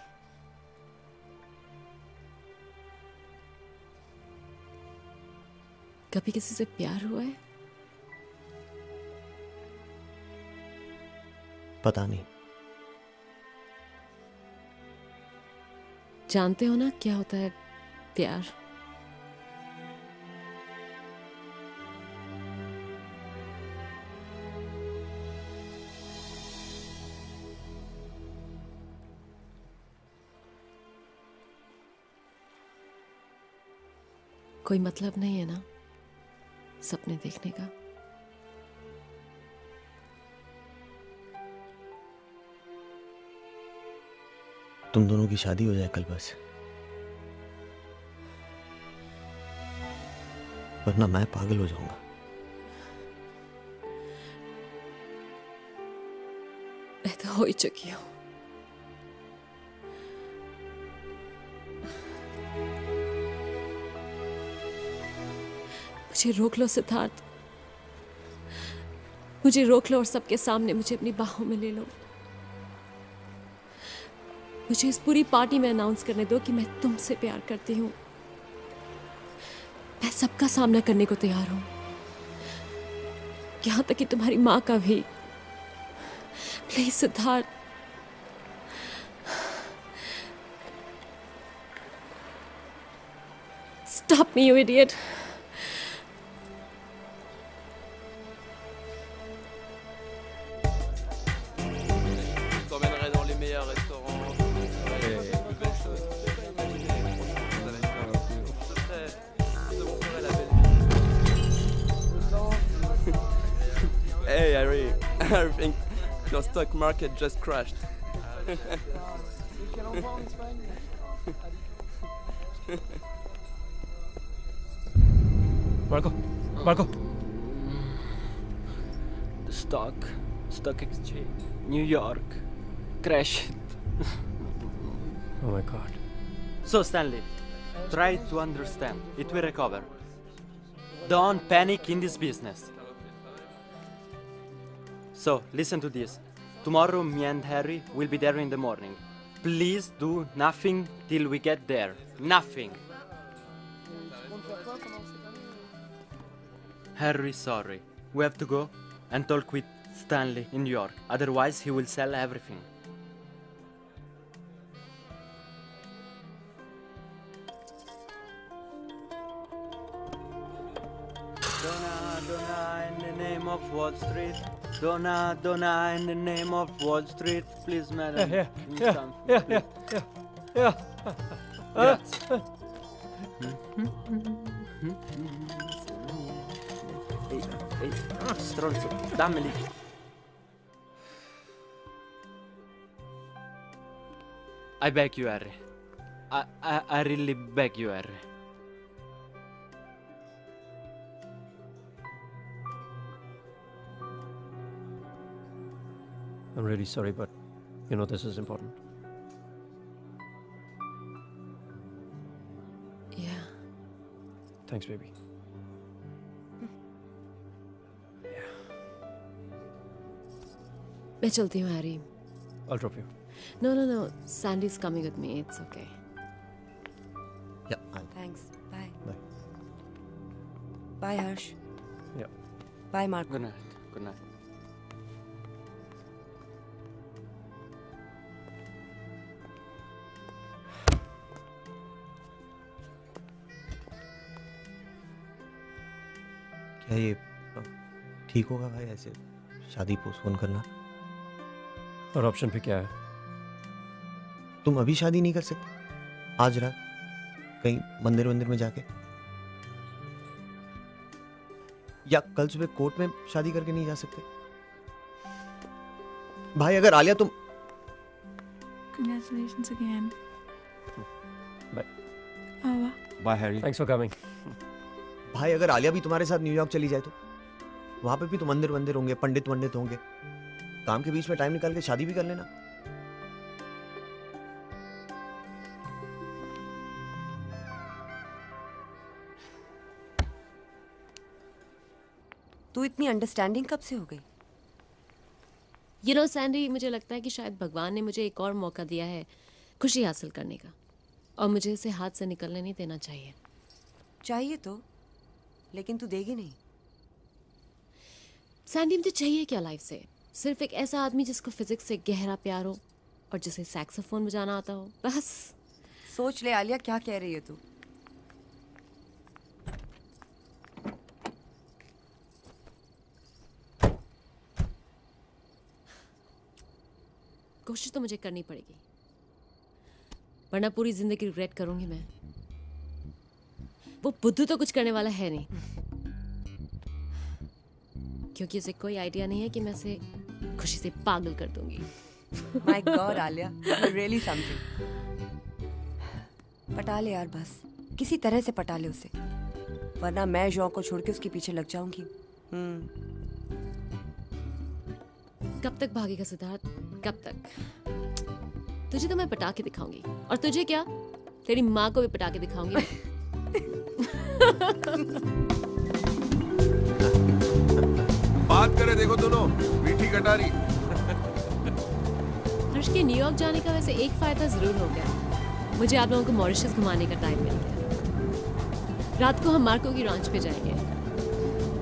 कभी किसी से प्यार हुआ है? पता नहीं। जानते हो ना क्या होता है प्यार? कोई मतलब नहीं है ना सपने देखने का। तुम दोनों की शादी हो जाए कल बस। वरना मैं पागल हो जाऊँगा। मैं तो हो ही चुकी हूँ। मुझे रोक लो सिद्धार्थ। मुझे रोक लो और सबके सामने मुझे अपनी बाहों में ले लो। मुझे इस पूरी पार्टी में अनाउंस करने दो कि मैं तुमसे प्यार करती हूँ। मैं सबका सामना करने को तैयार हूँ। यहाँ तक कि तुम्हारी माँ का भी। Please Siddharth. Stop me, you idiot. Stock market just crashed. Marco, Marco. The Stock, stock exchange, New York, crash. Oh my god. So Stanley, try to understand. It will recover. Don't panic in this business. So listen to this. Tomorrow, me and Harry will be there in the morning. Please do nothing till we get there. Nothing. Harry, sorry. We have to go and talk with Stanley in New York. Otherwise, he will sell everything. Donna, Donna, in the name of Wall Street. Donna, Donna, in the name of Wall Street. Please, madam. Yeah, give me yeah, yeah, yeah, yeah, yeah. Grazie. Ehi, ehi, stronzo, dammeli. I beg you, Harry. I, I, I really beg you, Harry. I'm really sorry, but you know this is important. Yeah. Thanks, baby. मैं चलती हूँ Harry I'll drop you. No no no Sandy is coming with me it's okay Yeah, I'll- Thanks. Bye. Bye. Bye, Harsh. Yeah. Bye, Mark. Good night. Good night. ठीक होगा भाई ऐसे शादी पोस्टपोन करना और ऑप्शन पे क्या है तुम अभी शादी नहीं कर सकते आज रात कहीं मंदिर मंदिर में जाके या कल सुबह कोर्ट में शादी करके नहीं जा सकते भाई अगर आलिया तुम Congratulations again. Bye. Awa. Bye, Harry. Thanks for coming. भाई अगर आलिया भी तुम्हारे साथ न्यूयॉर्क चली जाए तो वहाँ पे भी तो मंदिर मंदिर होंगे पंडित वंडित होंगे। काम के बीच में टाइम निकाल के शादी भी कर लेना। तू इतनी अंडरस्टैंडिंग कब से हो गई? यू नो सैंडी मुझे लगता है कि शायद भगवान ने मुझे एक और मौका दिया है खुशी हासिल करने का। और मुझे इसे हाथ से निकलने नहीं देना चाहिए। चाहिए तो लेकिन तू देगी नहीं। सैंडी मुझे चाहिए क्या लाइफ से? सिर्फ़ एक ऐसा आदमी जिसको फिजिक्स से गहरा प्यार हो और जिसे सैक्सोफोन बजाना आता हो। बस। सोच ले आलिया क्या कह रही है तू? कोशिश तो मुझे करनी पड़ेगी। वरना पूरी ज़िंदगी रिग्रेट करूँगी मैं। वो बुद्धू तो कुछ करने वाला है नहीं। क्योंकि उसे कोई आइडिया नहीं है कि मैं उसे खुशी से पागल कर दूँगी। My God Alia really something पटा ले यार बस। किसी तरह से पटा ले उसे। वरना मैं जॉ को छोड़ के उसके पीछे लग जाऊँगी। हम्म। कब तक भागेगा सिद्धार्थ? कब तक? तुझे तो मैं पटा के दिखाऊँगी। और तुझे क्या? तेरी माँ को भी पटा के दिखाऊँगी। बात करे देखो दोनों मीठी कटारी। हर्ष के न्यूयॉर्क जाने का वैसे एक फ़ायदा ज़रूर हो गया। मुझे आप लोगों को मॉरिशस घुमाने का टाइम मिल गया। रात को हम मार्को की रॉन्च पे जाएँगे।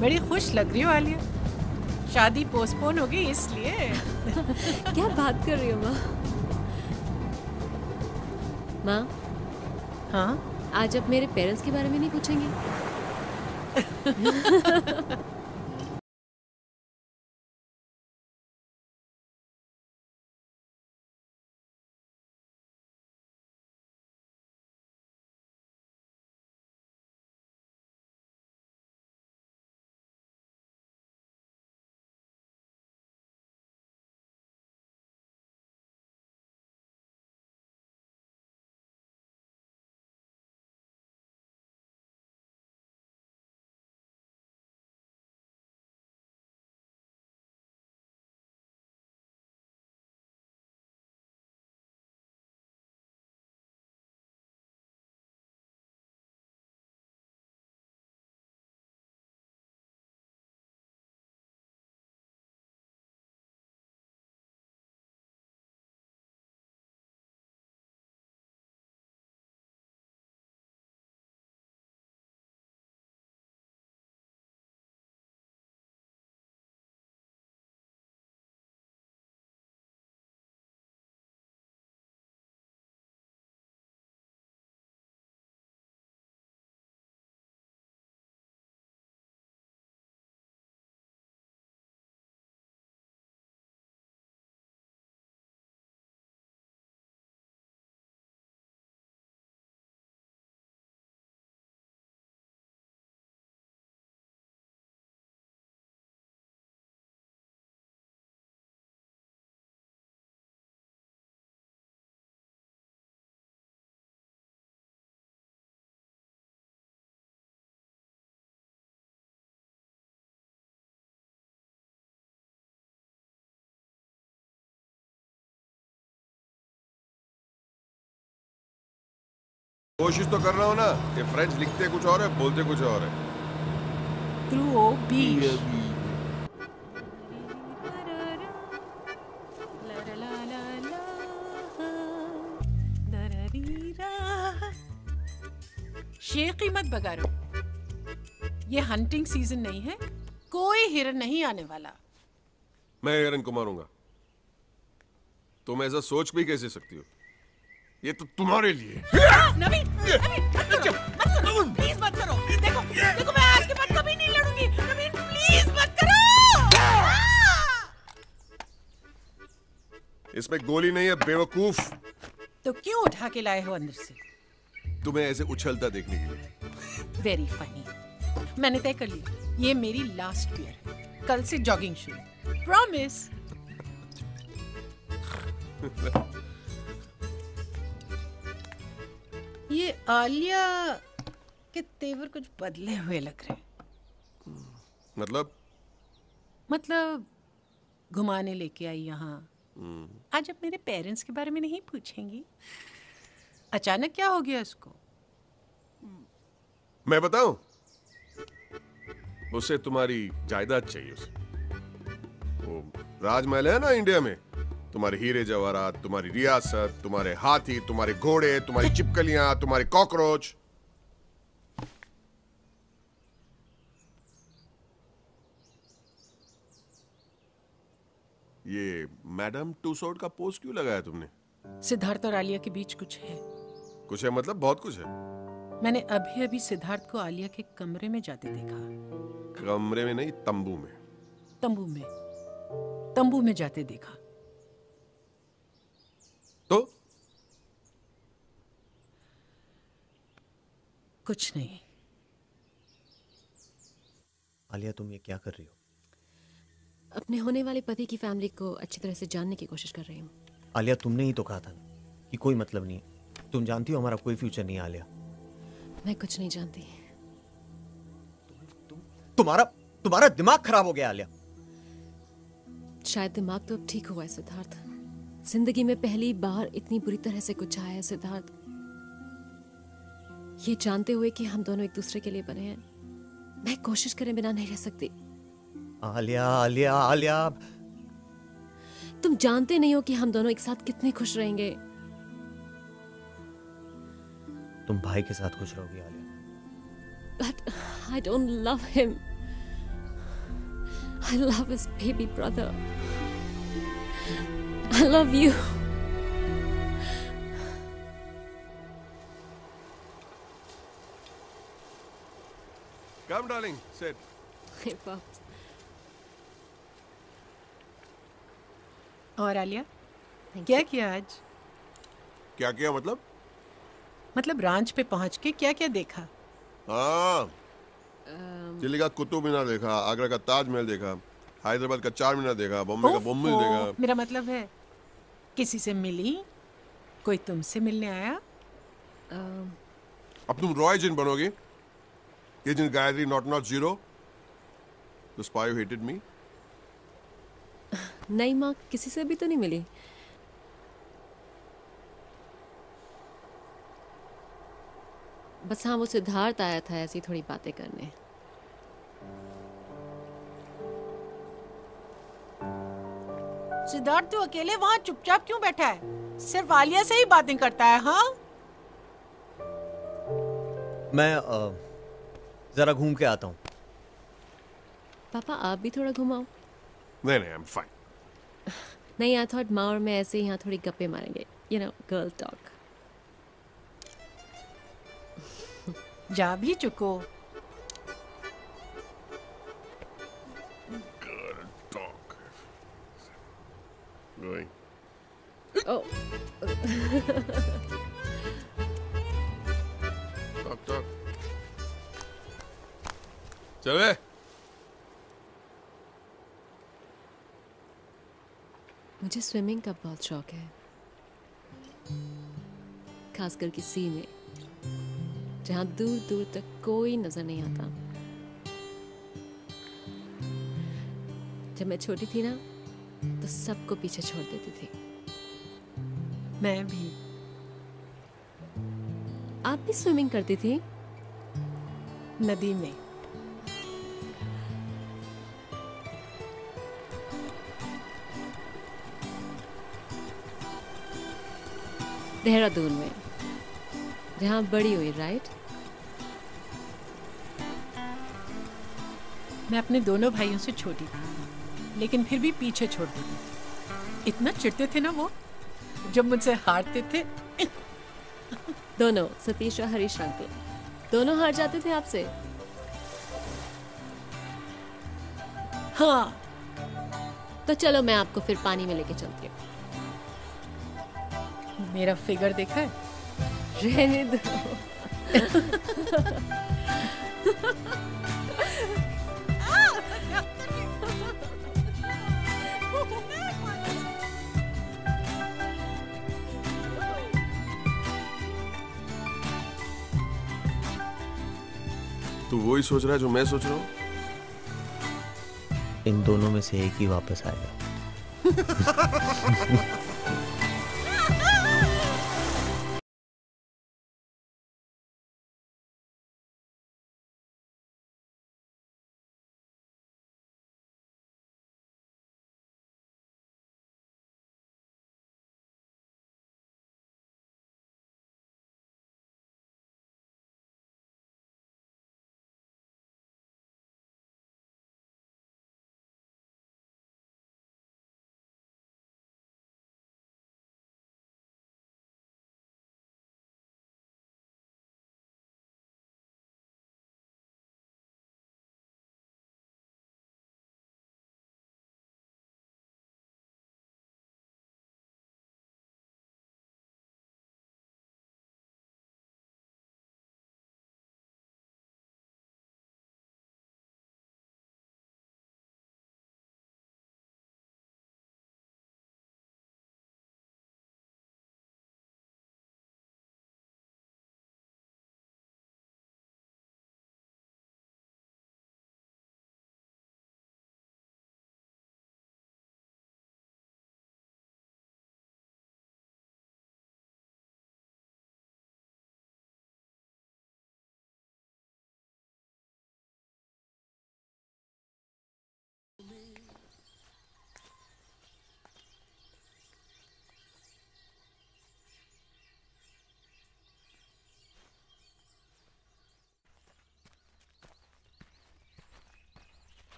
बड़ी खुश लग रही हो आलिया। शादी पोस्टपोन होगी इसलिए। क्या बात कर रही हो माँ? माँ? हाँ? आज आप मेरे पेरेंट्स के बारे में नहीं पूछेंगे? कोशिश तो कर रहा हूँ ना कि फ्रेंच लिखते कुछ और है बोलते कुछ और है। शेखी मत बगारो। ये हंटिंग सीज़न नहीं है कोई हिरन नहीं आने वाला। मैं हिरन को मारूँगा। तुम ऐसा सोच भी कैसे सकती हो? ये तो तुम्हारे लिए। नवीन नवीन मत करो मत करो प्लीज़ मत करो। देखो देखो मैं आज के बाद कभी नहीं लड़ूँगी। नवीन प्लीज़ मत करो। इसमें गोली नहीं है बेवकूफ़। तो क्यों उठा के लाए हो अंदर से? तुम्हें ऐसे उछलता देखने के लिए। वेरी फनी मैंने तय कर लिया ये मेरी लास्ट बियर है। कल से जॉगिंग शुरू। प्रॉमिस ये आलिया के तेवर कुछ बदले हुए लग रहे हैं। मतलब? मतलब घुमाने लेके आई यहाँ। हम्म, आज अब मेरे पेरेंट्स के बारे में नहीं पूछेंगी। अचानक क्या हो गया इसको? मैं बताऊँ? उसे तुम्हारी जायदाद चाहिए उसे। वो राजमहल है ना इंडिया में? तुम्हारे हीरे जवाहरात तुम्हारी रियासत तुम्हारे हाथी तुम्हारे घोड़े तुम्हारी चिपकलियाँ तुम्हारे कॉकरोच। ये मैडम टूसोड का पोस्ट क्यों लगाया तुमने? सिद्धार्थ और आलिया के बीच कुछ है। कुछ है मतलब बहुत कुछ है। मैंने अभी अभी सिद्धार्थ को आलिया के कमरे में जाते देखा। कमरे में नहीं तंबू में। तंबू में। तंबू में जाते देखा। तो? कुछ नहीं। आलिया तुम ये क्या कर रही हो? अपने होने वाले पति की फैमिली को अच्छी तरह से जानने की कोशिश कर रही हूँ। आलिया तुमने ही तो कहा था ना कि कोई मतलब नहीं। है तुम जानती हो हमारा कोई फ्यूचर नहीं आलिया? मैं कुछ नहीं जानती। तुम्हारा तुम्हारा दिमाग खराब हो गया आलिया। शायद दिमाग तो अब ठीक हुआ है सिद्धार्थ। ज़िंदगी में पहली बार इतनी बुरी तरह से कुछ आया सिद्धार्थ। ये जानते हुए कि हम दोनों एक दूसरे के लिए बने हैं। मैं कोशिश करे बिना नहीं रह सकती। आलिया आलिया आलिया। तुम जानते नहीं हो कि हम दोनों एक साथ कितने खुश रहेंगे। तुम भाई के साथ खुश रहोगी Alia. But I don't love him. I love his baby brother. I love you. Come, darling. Sit. Hey, Pops. और आलिया क्या किया आज क्या किया मतलब मतलब रांच पे पहुँच के क्या क्या देखा हाँ दिल्ली का कुतुब मीनार देखा आगरा का ताजमहल देखा हैदराबाद का चार मीनार देखा बॉम्बे का बॉम्बे देखा मेरा मतलब है किसी से मिली? कोई तुमसे मिलने आया? अब तुम रॉय जिन बनोगी? Agent Gayatri not not zero? The spy who hated me नहीं माँ किसी से भी तो नहीं मिली। बस हाँ वो सिद्धार्थ आया था ऐसी थोड़ी बातें करने। सिद्धार्थ तू अकेले वहाँ चुपचाप क्यों बैठा है? सिर्फ़ आलिया से ही बातें करता है हाँ? मैं जरा घूम के आता हूँ। पापा आप भी थोड़ा घुमाओ। नहीं नहीं आई एम फाइन नहीं आई थॉट माँ और मैं ऐसे ही यहाँ थोड़ी गप्पे मारेंगे। यू नो गर्ल टॉक जा भी चुको। Going Oh. टॉक टॉक चले मुझे स्विमिंग का बहुत शौक है। खासकर कि सी में जहाँ दूर दूर तक कोई नज़र नहीं आता। जब मैं छोटी थी ना तो सबको पीछे छोड़ देती थी। मैं भी। आप भी स्विमिंग करती थी? नदी में। देहरादून में जहाँ बड़ी हुई राइट मैं अपने दोनों भाइयों से छोटी थी। लेकिन फिर भी पीछे छोड़ देती। थी। इतना चिढ़ते थे ना वो जब मुझसे हारते थे। दोनों सतीश और हरीश अंकल दोनों हार जाते थे आपसे? हाँ। तो चलो मैं आपको फिर पानी में लेके चलती हूँ। मेरा फिगर देखा है? रहने दो। तू ही सोच रहा है जो मैं सोच रहा हूँ? इन दोनों में से एक ही वापस आएगा।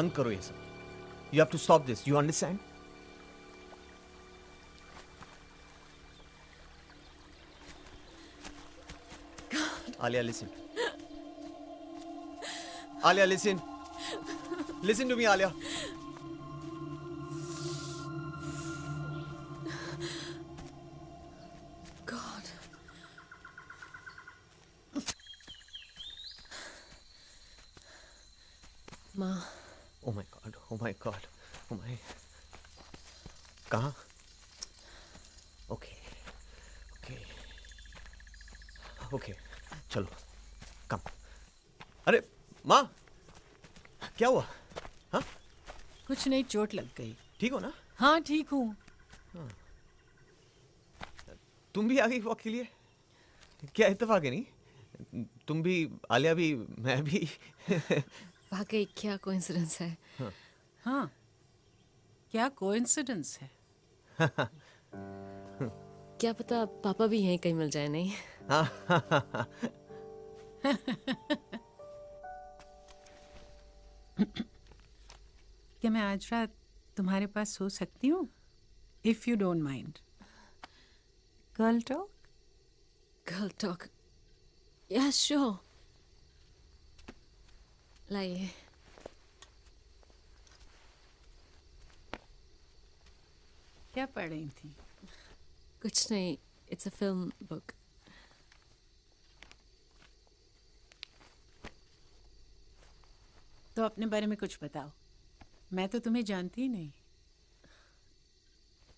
बंद करो ये सब। You have to stop this you understand Alia listen Alia listen listen to me Alia चोट लग गई। ठीक हो ना? हाँ ठीक हूँ। तुम भी आ गई वॉक के लिए क्या इत्तेफाक है नहीं? तुम भी आलिया भी मैं भी? वाकई क्या कोइंसिडेंस है? हाँ। हाँ। क्या कोइंसिडेंस है? क्या पता पापा भी यहीं कहीं मिल जाए नहीं? हाँ। मैं आज रात तुम्हारे पास सो सकती हूँ? If you don't mind girl talk girl talk yeah sure लाइए क्या पढ़ रही थी? कुछ नहीं. इट्स अ फ़िल्म बुक तो अपने बारे में कुछ बताओ। मैं तो तुम्हें जानती ही नहीं।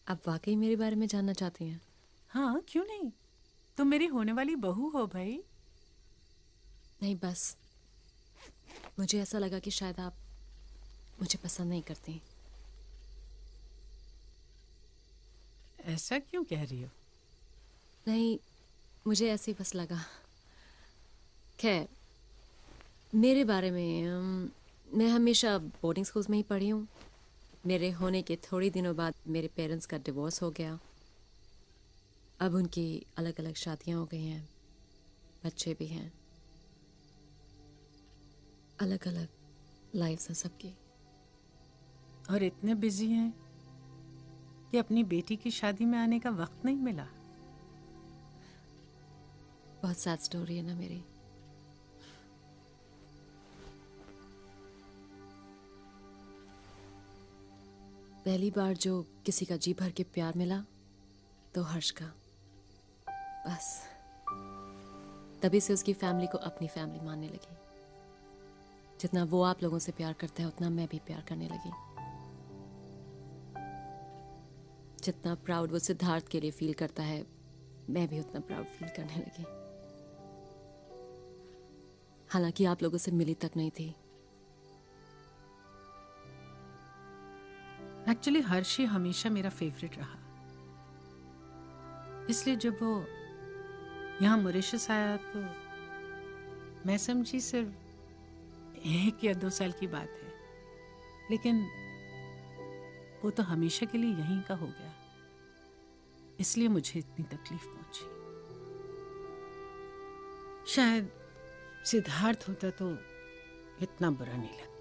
आप वाकई मेरे बारे में जानना चाहती हैं? हाँ क्यों नहीं? तुम मेरी होने वाली बहू हो भाई। नहीं बस। मुझे ऐसा लगा कि शायद आप मुझे पसंद नहीं करती। ऐसा क्यों कह रही हो? नहीं मुझे ऐसे ही बस लगा। खैर मेरे बारे में मैं हमेशा बोर्डिंग स्कूल्स में ही पढ़ी हूँ। मेरे होने के थोड़े दिनों बाद मेरे पेरेंट्स का डिवोर्स हो गया। अब उनकी अलग अलग शादियाँ हो गई हैं। बच्चे भी हैं। अलग अलग लाइफ्स हैं सबकी। और इतने बिज़ी हैं कि अपनी बेटी की शादी में आने का वक्त नहीं मिला। बहुत सैड स्टोरी है ना मेरी। पहली बार जो किसी का जी भर के प्यार मिला तो हर्ष का। बस। तभी से उसकी फैमिली को अपनी फैमिली मानने लगी। जितना वो आप लोगों से प्यार करता है, उतना मैं भी प्यार करने लगी। जितना प्राउड वो सिद्धार्थ के लिए फील करता है, मैं भी उतना प्राउड फील करने लगी। हालाँकि आप लोगों से मिली तक नहीं थी। एक्चुअली हर्षी हमेशा मेरा फेवरेट रहा। इसलिए जब वो यहाँ मॉरिशस आया तो मैं समझी सिर्फ़ एक या दो साल की बात है। लेकिन वो तो हमेशा के लिए यहीं का हो गया। इसलिए मुझे इतनी तकलीफ़ पहुँची। शायद सिद्धार्थ होता तो इतना बुरा नहीं लगता।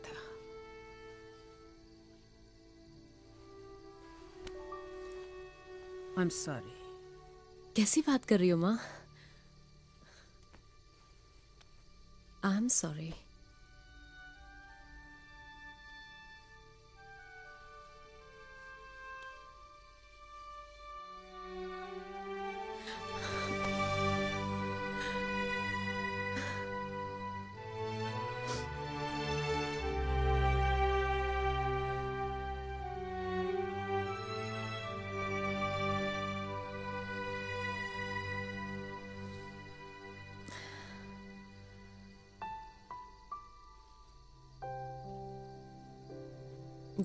आई एम सॉरी कैसी बात कर रही हो माँ? आई एम सॉरी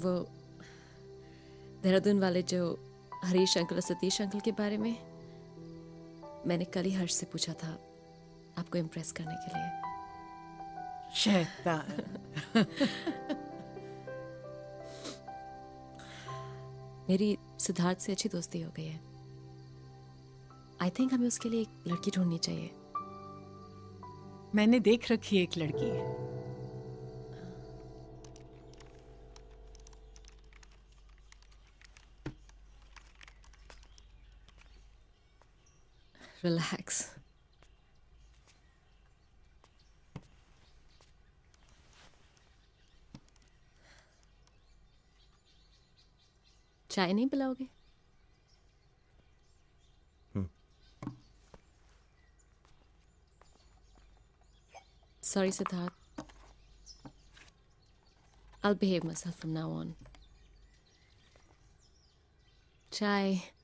वो देहरादून वाले जो हरीश अंकल और सतीश अंकल के बारे में मैंने कल ही हर्ष से पूछा था आपको इम्प्रेस करने के लिए। शैतान। मेरी सिद्धार्थ से अच्छी दोस्ती हो गई है। आई थिंक हमें उसके लिए एक लड़की ढूंढनी चाहिए। मैंने देख रखी है एक लड़की। रिलैक्स चाय नहीं पिलाओगे Sorry, Siddharth. I'll behave myself from now on. चाय हाँ।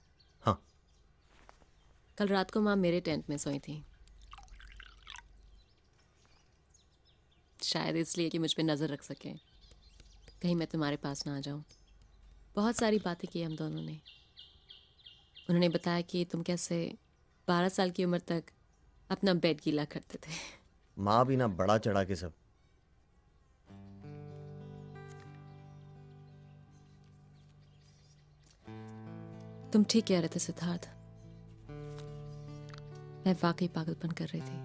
कल रात को माँ मेरे टेंट में सोई थी। शायद इसलिए कि मुझ पर नज़र रख सके। कहीं मैं तुम्हारे पास ना आ जाऊँ। बहुत सारी बातें की हम दोनों ने। उन्होंने बताया कि तुम कैसे बारह साल की उम्र तक अपना बेड गीला करते थे। माँ भी ना बड़ा चढ़ा के सब। तुम ठीक कह रहे थे सिद्धार्थ। मैं वाकई पागलपन कर रही थी।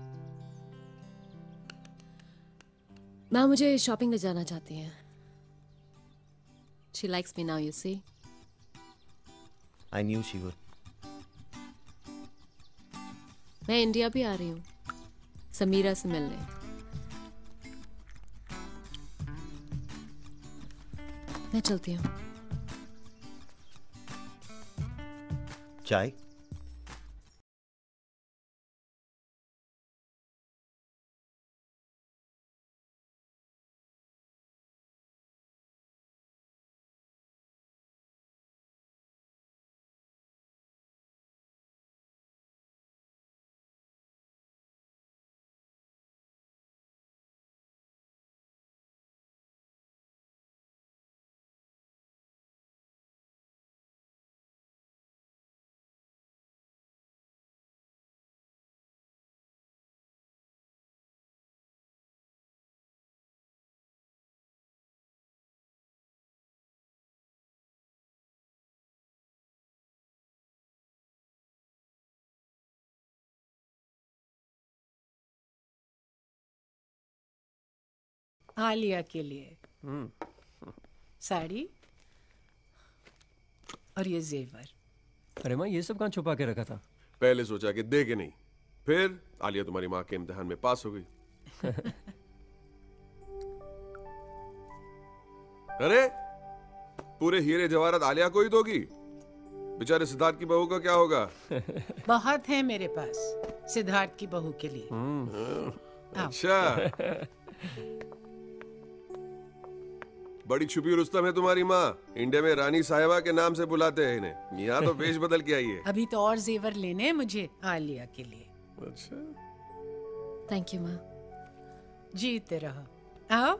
माँ मुझे शॉपिंग में जाना चाहती हैं। She likes me now you see I knew she would मैं इंडिया भी आ रही हूँ। समीरा से मिलने। मैं चलती हूँ। चाय? आलिया के लिए। साड़ी और ये जेवर। अरे माँ ये सब कहाँ छुपा के रखा था? पहले सोचा कि दे के नहीं फिर आलिया तुम्हारी माँ के इम्तिहान में पास हो गई। अरे पूरे हीरे जवाहरात आलिया को ही दोगी। बेचारे सिद्धार्थ की बहू का क्या होगा? बहुत है मेरे पास सिद्धार्थ की बहू के लिए। अच्छा। बड़ी छुपी रुस्तम है तुम्हारी माँ। इंडिया में रानी साहिबा के नाम से बुलाते हैं इन्हें। यहाँ तो वेश बदल के आई है अभी तो और जेवर लेने हैं मुझे आलिया के लिए। अच्छा। थैंक यू माँ। जीते रहो। आओ।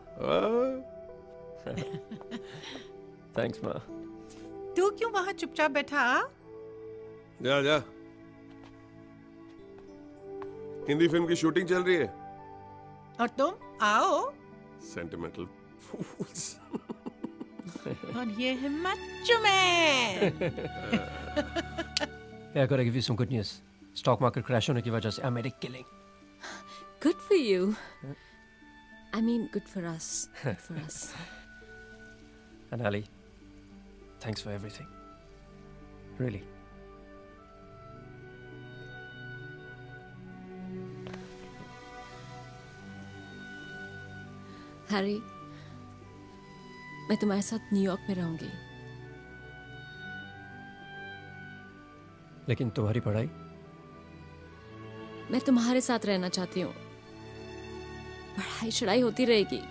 थैंक्स माँ। तू क्यों वहाँ चुपचाप बैठा आ? जा जा। हिंदी फ़िल्म की शूटिंग चल रही है। और तुम आओ। Sentimental फूल्स और ये है मच्चू man Yeah, I gotta give you some good news. Stock market crash होने की वजह से I made a killing. Good for you. I mean, good for us. Good for us. And Ali, thanks for everything. Really. Harry मैं तुम्हारे साथ न्यूयॉर्क में रहूँगी। लेकिन तुम्हारी पढ़ाई? मैं तुम्हारे साथ रहना चाहती हूँ। पढ़ाई चढ़ाई होती रहेगी।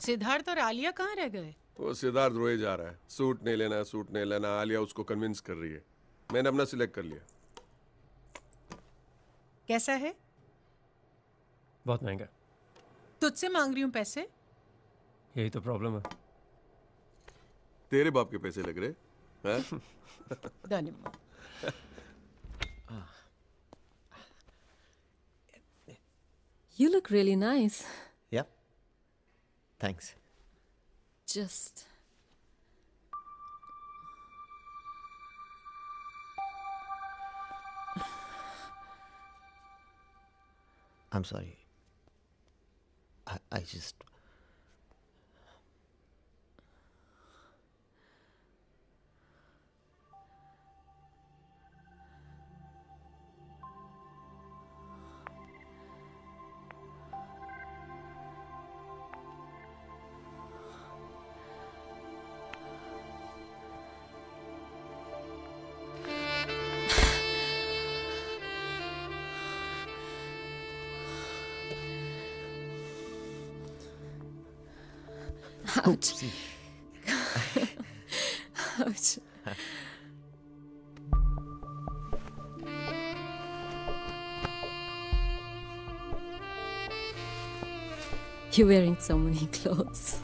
सिद्धार्थ और आलिया कहाँ रह गए? वो सिद्धार्थ रोए जा रहा है। सूट नहीं लेना सूट नहीं लेना आलिया उसको कन्विंस कर रही है। मैंने अपना सिलेक्ट कर लिया। कैसा है? बहुत महँगा तुझसे मांग रही हूँ पैसे यही तो प्रॉब्लम है तेरे बाप के पैसे लग रहे हैं धन्यवाद You look really nice. Yeah. Thanks. Just. I'm sorry. I, I just. Ouch. Ouch. You're wearing so many clothes.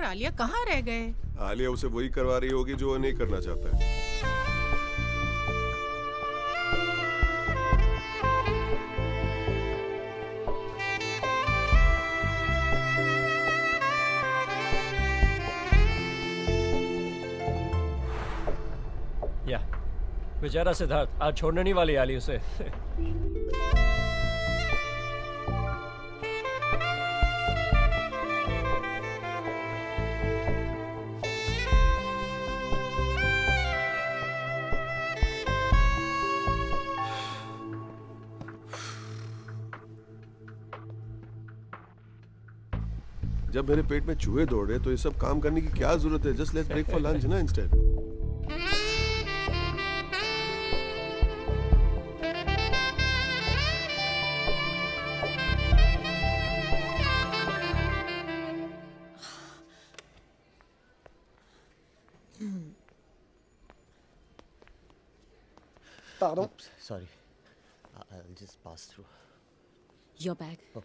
और आलिया कहाँ रह गए? आलिया उसे वही करवा रही होगी जो वो नहीं करना चाहता है। या बेचारा सिद्धार्थ आज छोड़ने नहीं वाली आली उसे। मेरे पेट में चूहे दौड़ रहे तो ये सब काम करने की क्या ज़रूरत है just let's break for lunch ना instead Pardon? Oops, sorry. I'll just pass through. Your bag. Oh,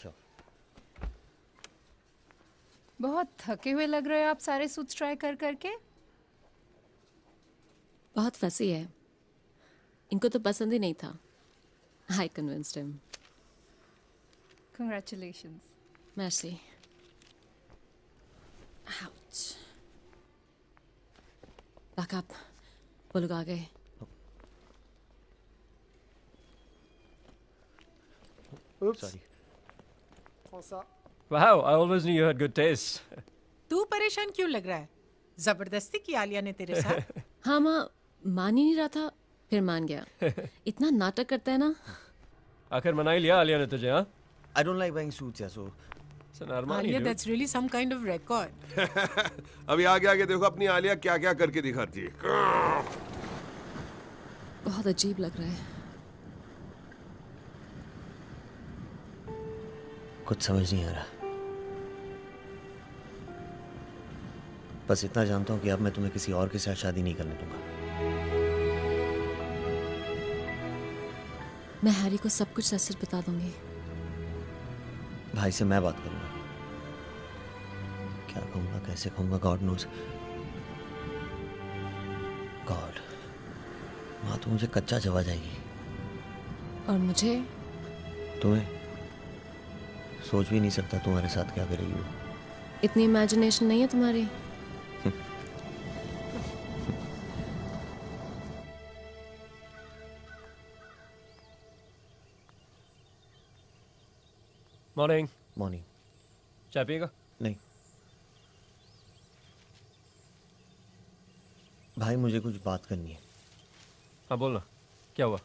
sure. बहुत थके हुए लग रहे हो आप सारे सूट्स ट्राई कर करके बहुत फंसी है इनको तो पसंद ही नहीं था I convinced him congratulations Merci. Ouch. Back up. वो लोग आ गए Oops. Sorry. Ça. Wow, I always knew you had good taste. तू परेशान क्यों लग रहा है? ज़बरदस्ती की आलिया ने तेरे साथ। हाँ माँ मान ही नहीं रहा था फिर मान गया। इतना नाटक करता है ना। आखिर मना ही लिया आलिया ने तुझे हाँ? I don't like buying suits, yeah, so. It's an Armani, Alia. That's really some kind of record अभी आगे आगे देखो अपनी आलिया क्या क्या करके दिखाती है। बहुत अजीब लग रहा है। कुछ समझ नहीं आ रहा। बस इतना जानता हूँ कि अब मैं तुम्हें किसी और के साथ शादी नहीं करने दूँगा। मैं हैरी को सब कुछ सच सच बता दूँगी। भाई से मैं बात करूँगा। क्या कहूँगा कैसे कहूँगा गॉड नोज़ गॉड माँ तो मुझे कच्चा चबा जाएगी। और मुझे? तुम्हें? सोच भी नहीं सकता तुम्हारे साथ क्या करेगी वो। इतनी इमेजिनेशन नहीं है तुम्हारी? मॉर्निंग मॉर्निंग चाय पिएगा नहीं भाई मुझे कुछ बात करनी है हाँ बोलना। क्या हुआ?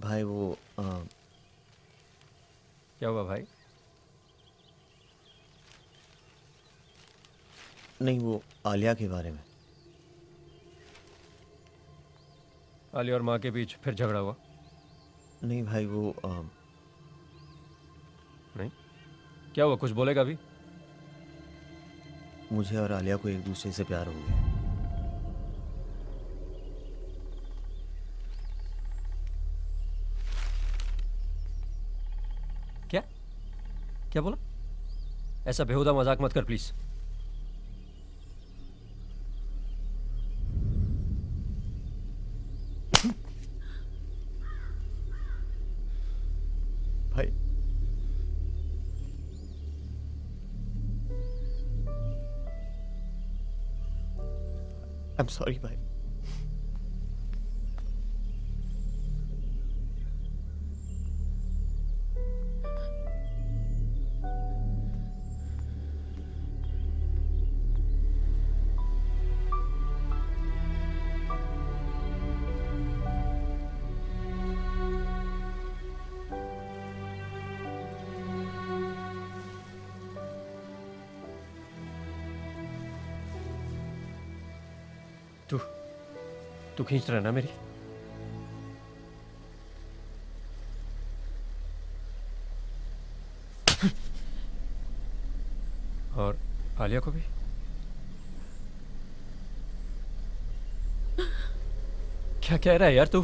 भाई वो आ, क्या हुआ भाई? नहीं वो आलिया के बारे में। आलिया और माँ के बीच फिर झगड़ा हुआ। नहीं भाई वो आ, नहीं? क्या हुआ? कुछ बोलेगा अभी? मुझे और आलिया को एक दूसरे से प्यार हो गया। क्या? क्या बोला? ऐसा बेहुदा मज़ाक मत कर प्लीज़। आई एम सॉरी तू खींच रहा है ना मेरी। और आलिया को भी? क्या कह रहा है यार तू?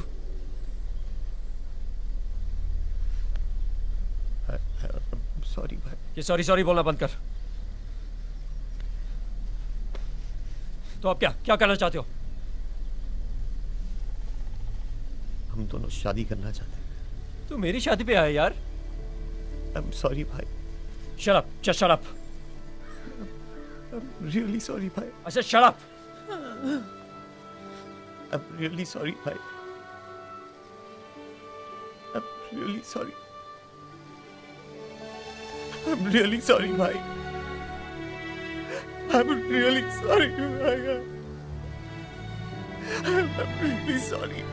सॉरी भाई। ये सॉरी सॉरी बोलना बंद कर। तो आप क्या क्या करना चाहते हो हम दोनों शादी करना चाहते हैं तू मेरी शादी पे आया यार आई एम सॉरी भाई shut up just shut up really sorry भाई I said shut up. I'm really sorry भाई I'm really sorry I'm really sorry भाई I'm really sorry भाई I'm really sorry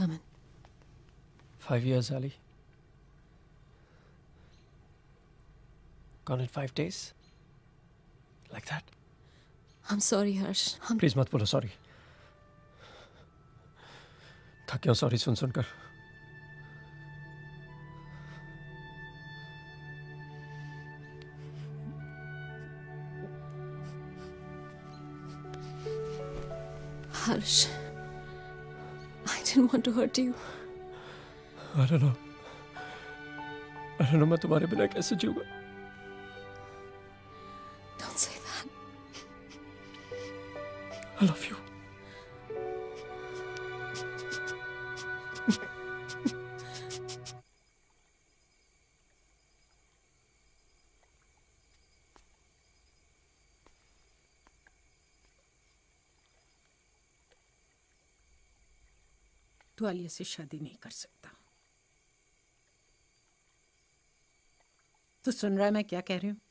Come in. Five years, Ali. Gone in five days? Like that? I'm sorry, Harsh. I'm please मत बोलो सॉरी थक गया सॉरी सुन सुनकर Harsh. didn't want to hurt you. I don't know. I don't know मैं तुम्हारे बिना कैसे जीऊंगा. Don't say that. I love you. तू आलिया से शादी नहीं कर सकता। तू सुन रहा है मैं क्या कह रही हूँ?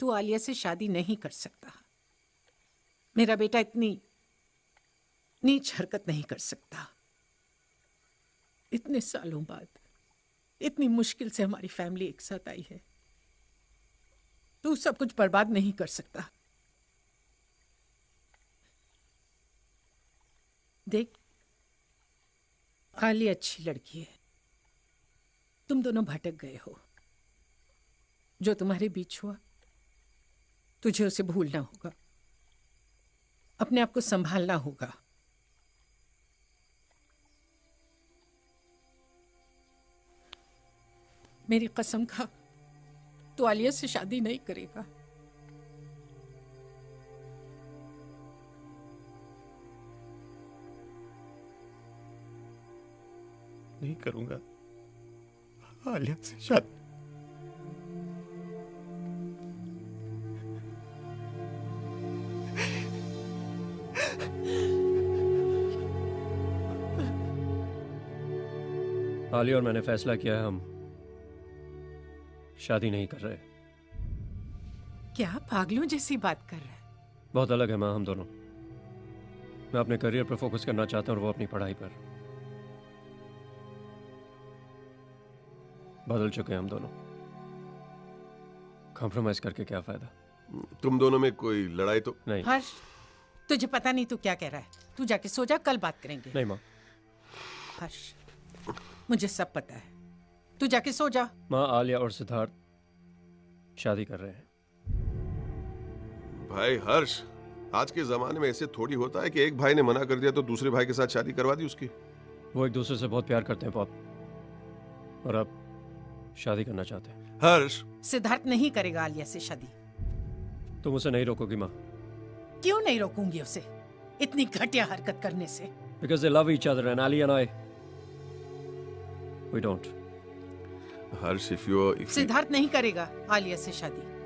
तू आलिया से शादी नहीं कर सकता। मेरा बेटा इतनी नीच हरकत नहीं कर सकता। इतने सालों बाद, इतनी मुश्किल से हमारी फैमिली एक साथ आई है। तू सब कुछ बर्बाद नहीं कर सकता। देख आली अच्छी लड़की है। तुम दोनों भटक गए हो। जो तुम्हारे बीच हुआ, तुझे उसे भूलना होगा। अपने आप को संभालना होगा। मेरी कसम खा तो आलिया से शादी नहीं करेगा। नहीं करूँगा। आलिया से शादी। आलिया और मैंने फैसला किया है हम शादी नहीं कर रहे। क्या पागलों जैसी बात कर रहे है? बहुत अलग है माँ हम दोनों। मैं अपने करियर पर फोकस करना चाहता हूँ और वो अपनी पढ़ाई पर। बदल चुके हैं हम दोनों। कॉम्प्रोमाइज करके क्या फ़ायदा? तुम दोनों में कोई लड़ाई तो नहीं। हर्ष तुझे पता नहीं तू क्या कह रहा है। तू जाके सो जा कल बात करेंगे। नहीं माँ। हर्ष मुझे सब पता है। तू जाके सो जा माँ आलिया और सिद्धार्थ शादी कर रहे हैं। भाई हर्ष आज के जमाने में ऐसे थोड़ी होता है कि एक भाई ने मना कर दिया तो दूसरे भाई के साथ शादी करवा दी उसकी। वो एक दूसरे से बहुत प्यार करते हैं पॉप। और अब शादी करना चाहते हैं। हर्ष। सिद्धार्थ नहीं करेगा आलिया से शादी। तुम उसे नहीं रोकोगी माँ। क्यों नहीं रोकूँगी उसे? इतनी घटिया हरकत करने से। Because they love each other and Ali and I we don't. Harsh if you if Siddharth नहीं करेगा आलिया से शादी।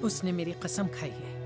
उसने मेरी कसम खाई है।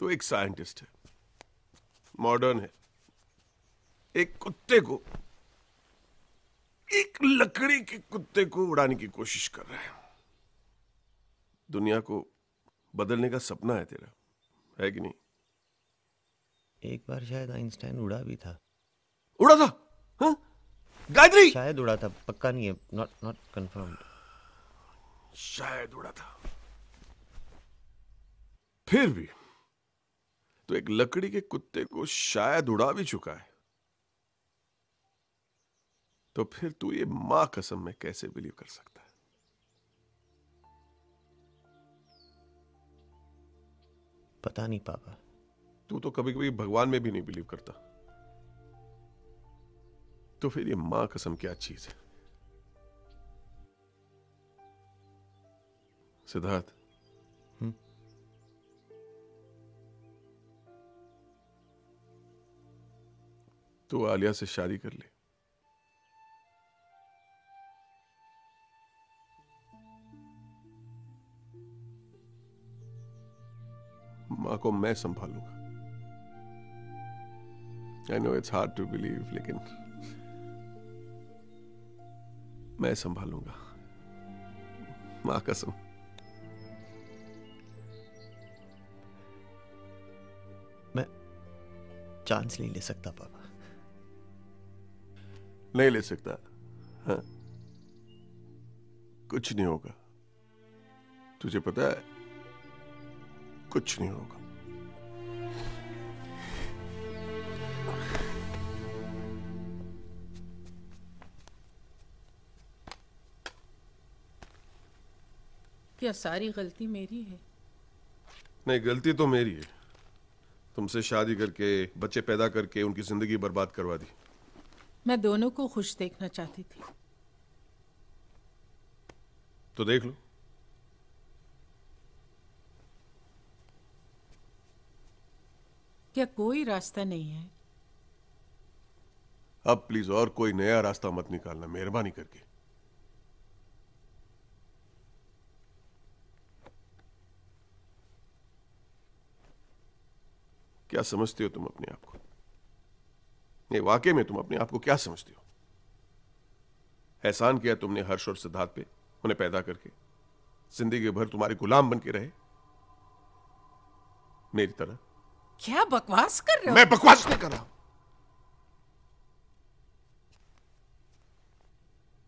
तो एक साइंटिस्ट है मॉडर्न है। एक कुत्ते को एक लकड़ी के कुत्ते को उड़ाने की कोशिश कर रहा है। दुनिया को बदलने का सपना है तेरा है कि नहीं? एक बार शायद आइंस्टाइन उड़ा भी था। उड़ा था? हाँ? गायत्री! शायद उड़ा था पक्का नहीं है नॉट नॉट कंफर्म शायद उड़ा था। फिर भी तो एक लकड़ी के कुत्ते को शायद उड़ा भी चुका है। तो फिर तू ये माँ कसम में कैसे बिलीव कर सकता है? पता नहीं पापा। तू तो कभी कभी भगवान में भी नहीं बिलीव करता। तो फिर ये माँ कसम क्या चीज़ है? सिद्धार्थ तू आलिया से शादी कर ले। माँ को मैं संभालूँगा। I know it's hard to believe लेकिन मैं संभालूँगा। माँ कसम। मैं चांस नहीं ले सकता, पापा। नहीं ले सकता। हाँ। कुछ नहीं होगा। तुझे पता है? कुछ नहीं होगा। क्या सारी गलती मेरी है? नहीं गलती तो मेरी है। तुमसे शादी करके बच्चे पैदा करके उनकी ज़िंदगी बर्बाद करवा दी। मैं दोनों को खुश देखना चाहती थी। तो देख लो। क्या कोई रास्ता नहीं है? अब प्लीज़ और कोई नया रास्ता मत निकालना मेहरबानी करके। क्या समझते हो तुम अपने आप को? नहीं वाकई में तुम अपने आप को क्या समझते हो? एहसान किया तुमने हर्ष और सिद्धार्थ पे उन्हें पैदा करके। ज़िंदगी भर तुम्हारे गुलाम बन के रहे। मेरी तरह। क्या बकवास कर रहे हो? मैं बकवास नहीं कर रहा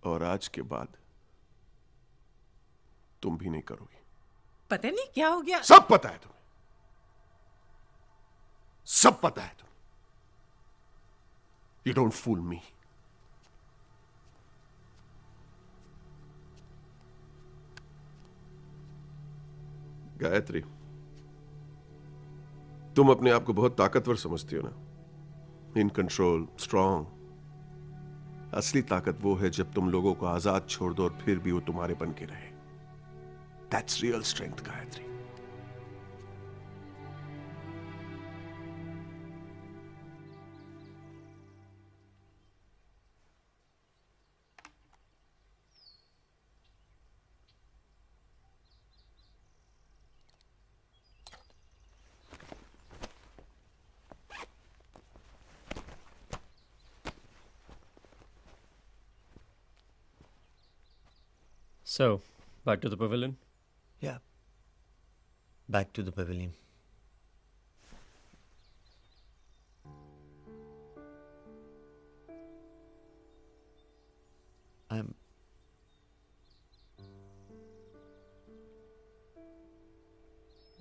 और आज के बाद तुम भी नहीं करोगी। पता नहीं क्या हो गया। सब पता है तुम्हें। सब पता है तुम्हें। You don't fool me Gayatri, तुम अपने आप को बहुत ताकतवर समझती हो ना? इन कंट्रोल स्ट्रांग असली ताकत वो है जब तुम लोगों को आज़ाद छोड़ दो और फिर भी वो तुम्हारे बन के रहे। That's real strength Gayatri. So, back to the pavilion. Yeah. Back to the pavilion. I'm.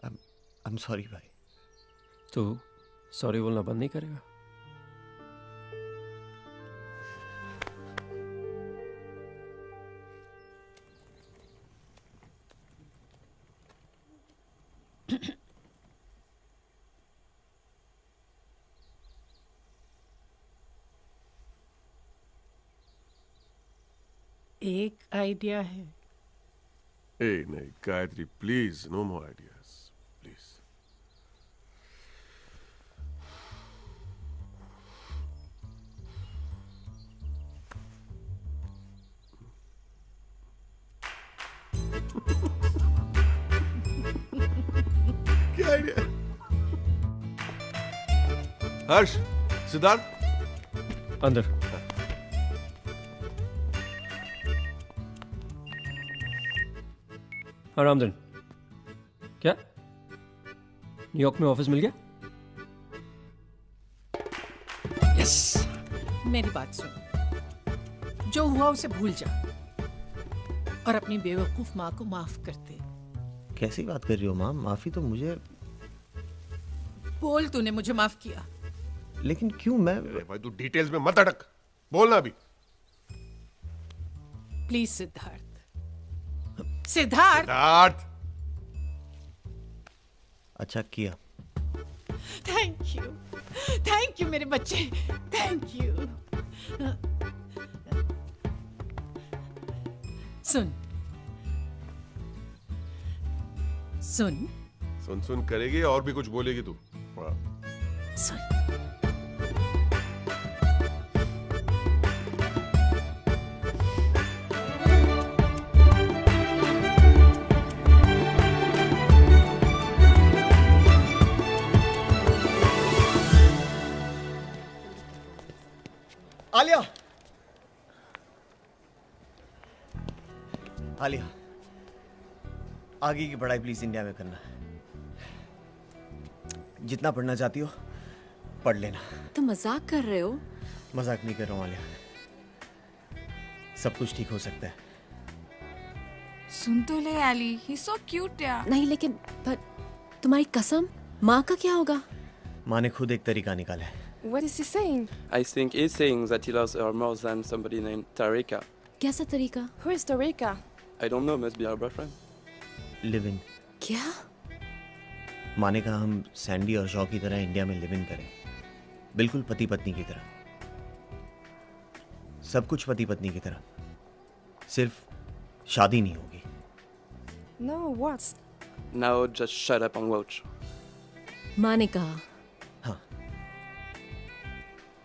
I'm. I'm sorry, भाई. तू सॉरी बोलना बंद नहीं करेगा आइडिया है। ए नहीं Gayatri please no more ideas please क्या आइडिया हर्ष सिद्धार्थ अंदर। रामधन। क्या? न्यूयॉर्क में ऑफ़िस मिल गया? यस मेरी बात सुन। जो हुआ उसे भूल जा। और अपनी बेवकूफ़ माँ को माफ़ कर दे। कैसी बात कर रही हो माँ? माफ़ी तो मुझे बोल तूने मुझे माफ़ किया। लेकिन क्यों मैं भाई तू डिटेल्स में मत अटक। बोलना भी। प्लीज़ सिद्धार्थ। सिद्धार्थ। सिद्धार्थ। अच्छा किया। थैंक यू थैंक यू मेरे बच्चे। थैंक यू सुन। सुन। सुन सुन करेगी और भी कुछ बोलेगी तू। हाँ। सुन। आलिया आलिया आगे की पढ़ाई प्लीज़ इंडिया में करना। जितना पढ़ना चाहती हो पढ़ लेना। तुम मज़ाक कर रहे हो? मज़ाक नहीं कर रहा हूँ आलिया सब कुछ ठीक हो सकता है। सुन तो ले एली ही सो क्यूट यार। नहीं लेकिन पर तुम्हारी कसम माँ का क्या होगा? माँ ने खुद एक तरीका निकाला है। What is he saying? I think he's saying that he loves her more than somebody named Tarika. कैसा तरीका Who is Tarika? I don't know, must be her boyfriend. लिव क्या माँ ने कहा हम सैंडी और शॉ की तरह इंडिया में लिव इन करें बिल्कुल पति पत्नी की तरह सब कुछ पति पत्नी की तरह सिर्फ़ शादी नहीं होगी No, what? Now just shut up and watch. माँ ने कहा हाँ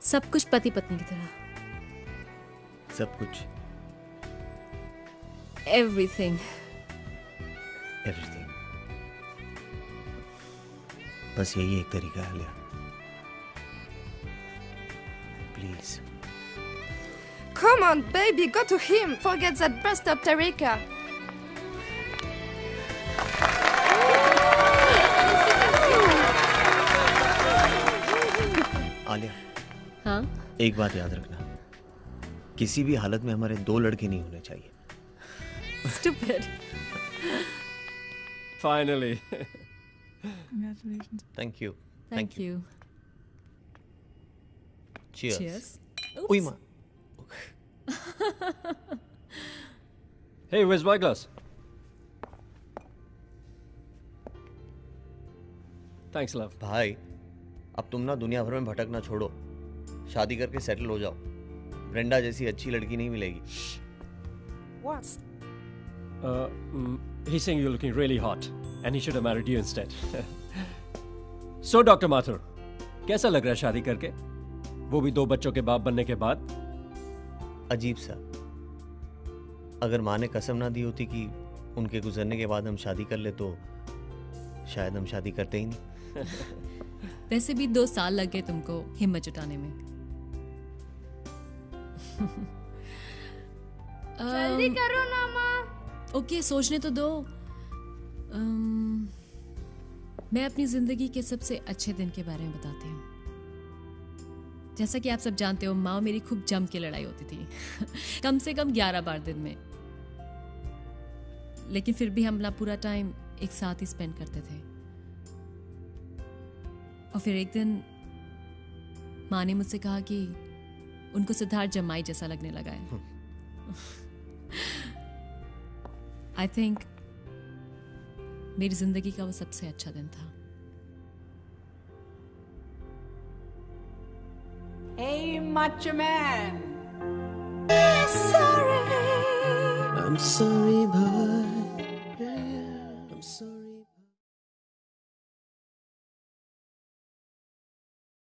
सब कुछ पति पत्नी की तरह। सब कुछ। एवरीथिंग एवरीथिंग बस यही एक तरीका है लिया। Please Come on, baby, go to him. Forget that bust up Tarika. Alia हाँ एक बात याद रखना किसी भी हालत में हमारे दो लड़के नहीं होने चाहिए Stupid. Finally. Congratulations. Thank you Thank you. Cheers. Cheers. उई माँ Hey, where's my glass? Thanks, love. भाई अब तुम ना दुनिया भर में भटकना छोड़ो शादी करके सेटल हो जाओ ब्रेंडा जैसी अच्छी लड़की नहीं मिलेगी What? Uh, mm, he's saying you're looking really hot, and he should have married you instead. so, Dr. Mathur, कैसा लग रहा है शादी करके वो भी दो बच्चों के बाप बनने के बाद अजीब सा अगर माँ ने कसम ना दी होती कि उनके गुजरने के बाद हम शादी कर ले तो शायद हम शादी करते ही नहीं वैसे भी दो साल लग गए तुमको हिम्मत जुटाने में जल्दी Um, करो ना माँ। ओके सोचने तो दो। अम, मैं अपनी ज़िंदगी के सबसे अच्छे दिन के बारे में बताती हूँ। जैसा कि आप सब जानते हो माँ मेरी खूब जम के लड़ाई होती थी। कम से कम ग्यारह बार दिन में। लेकिन फिर भी हम अपना पूरा टाइम एक साथ ही स्पेंड करते थे। और फिर एक दिन माँ ने मुझसे कहा कि उनको सिद्धार्थ जमाई जैसा लगने लगा है। आई थिंक मेरी ज़िंदगी का वो सबसे अच्छा दिन था। Hey, macho man. I'm sorry,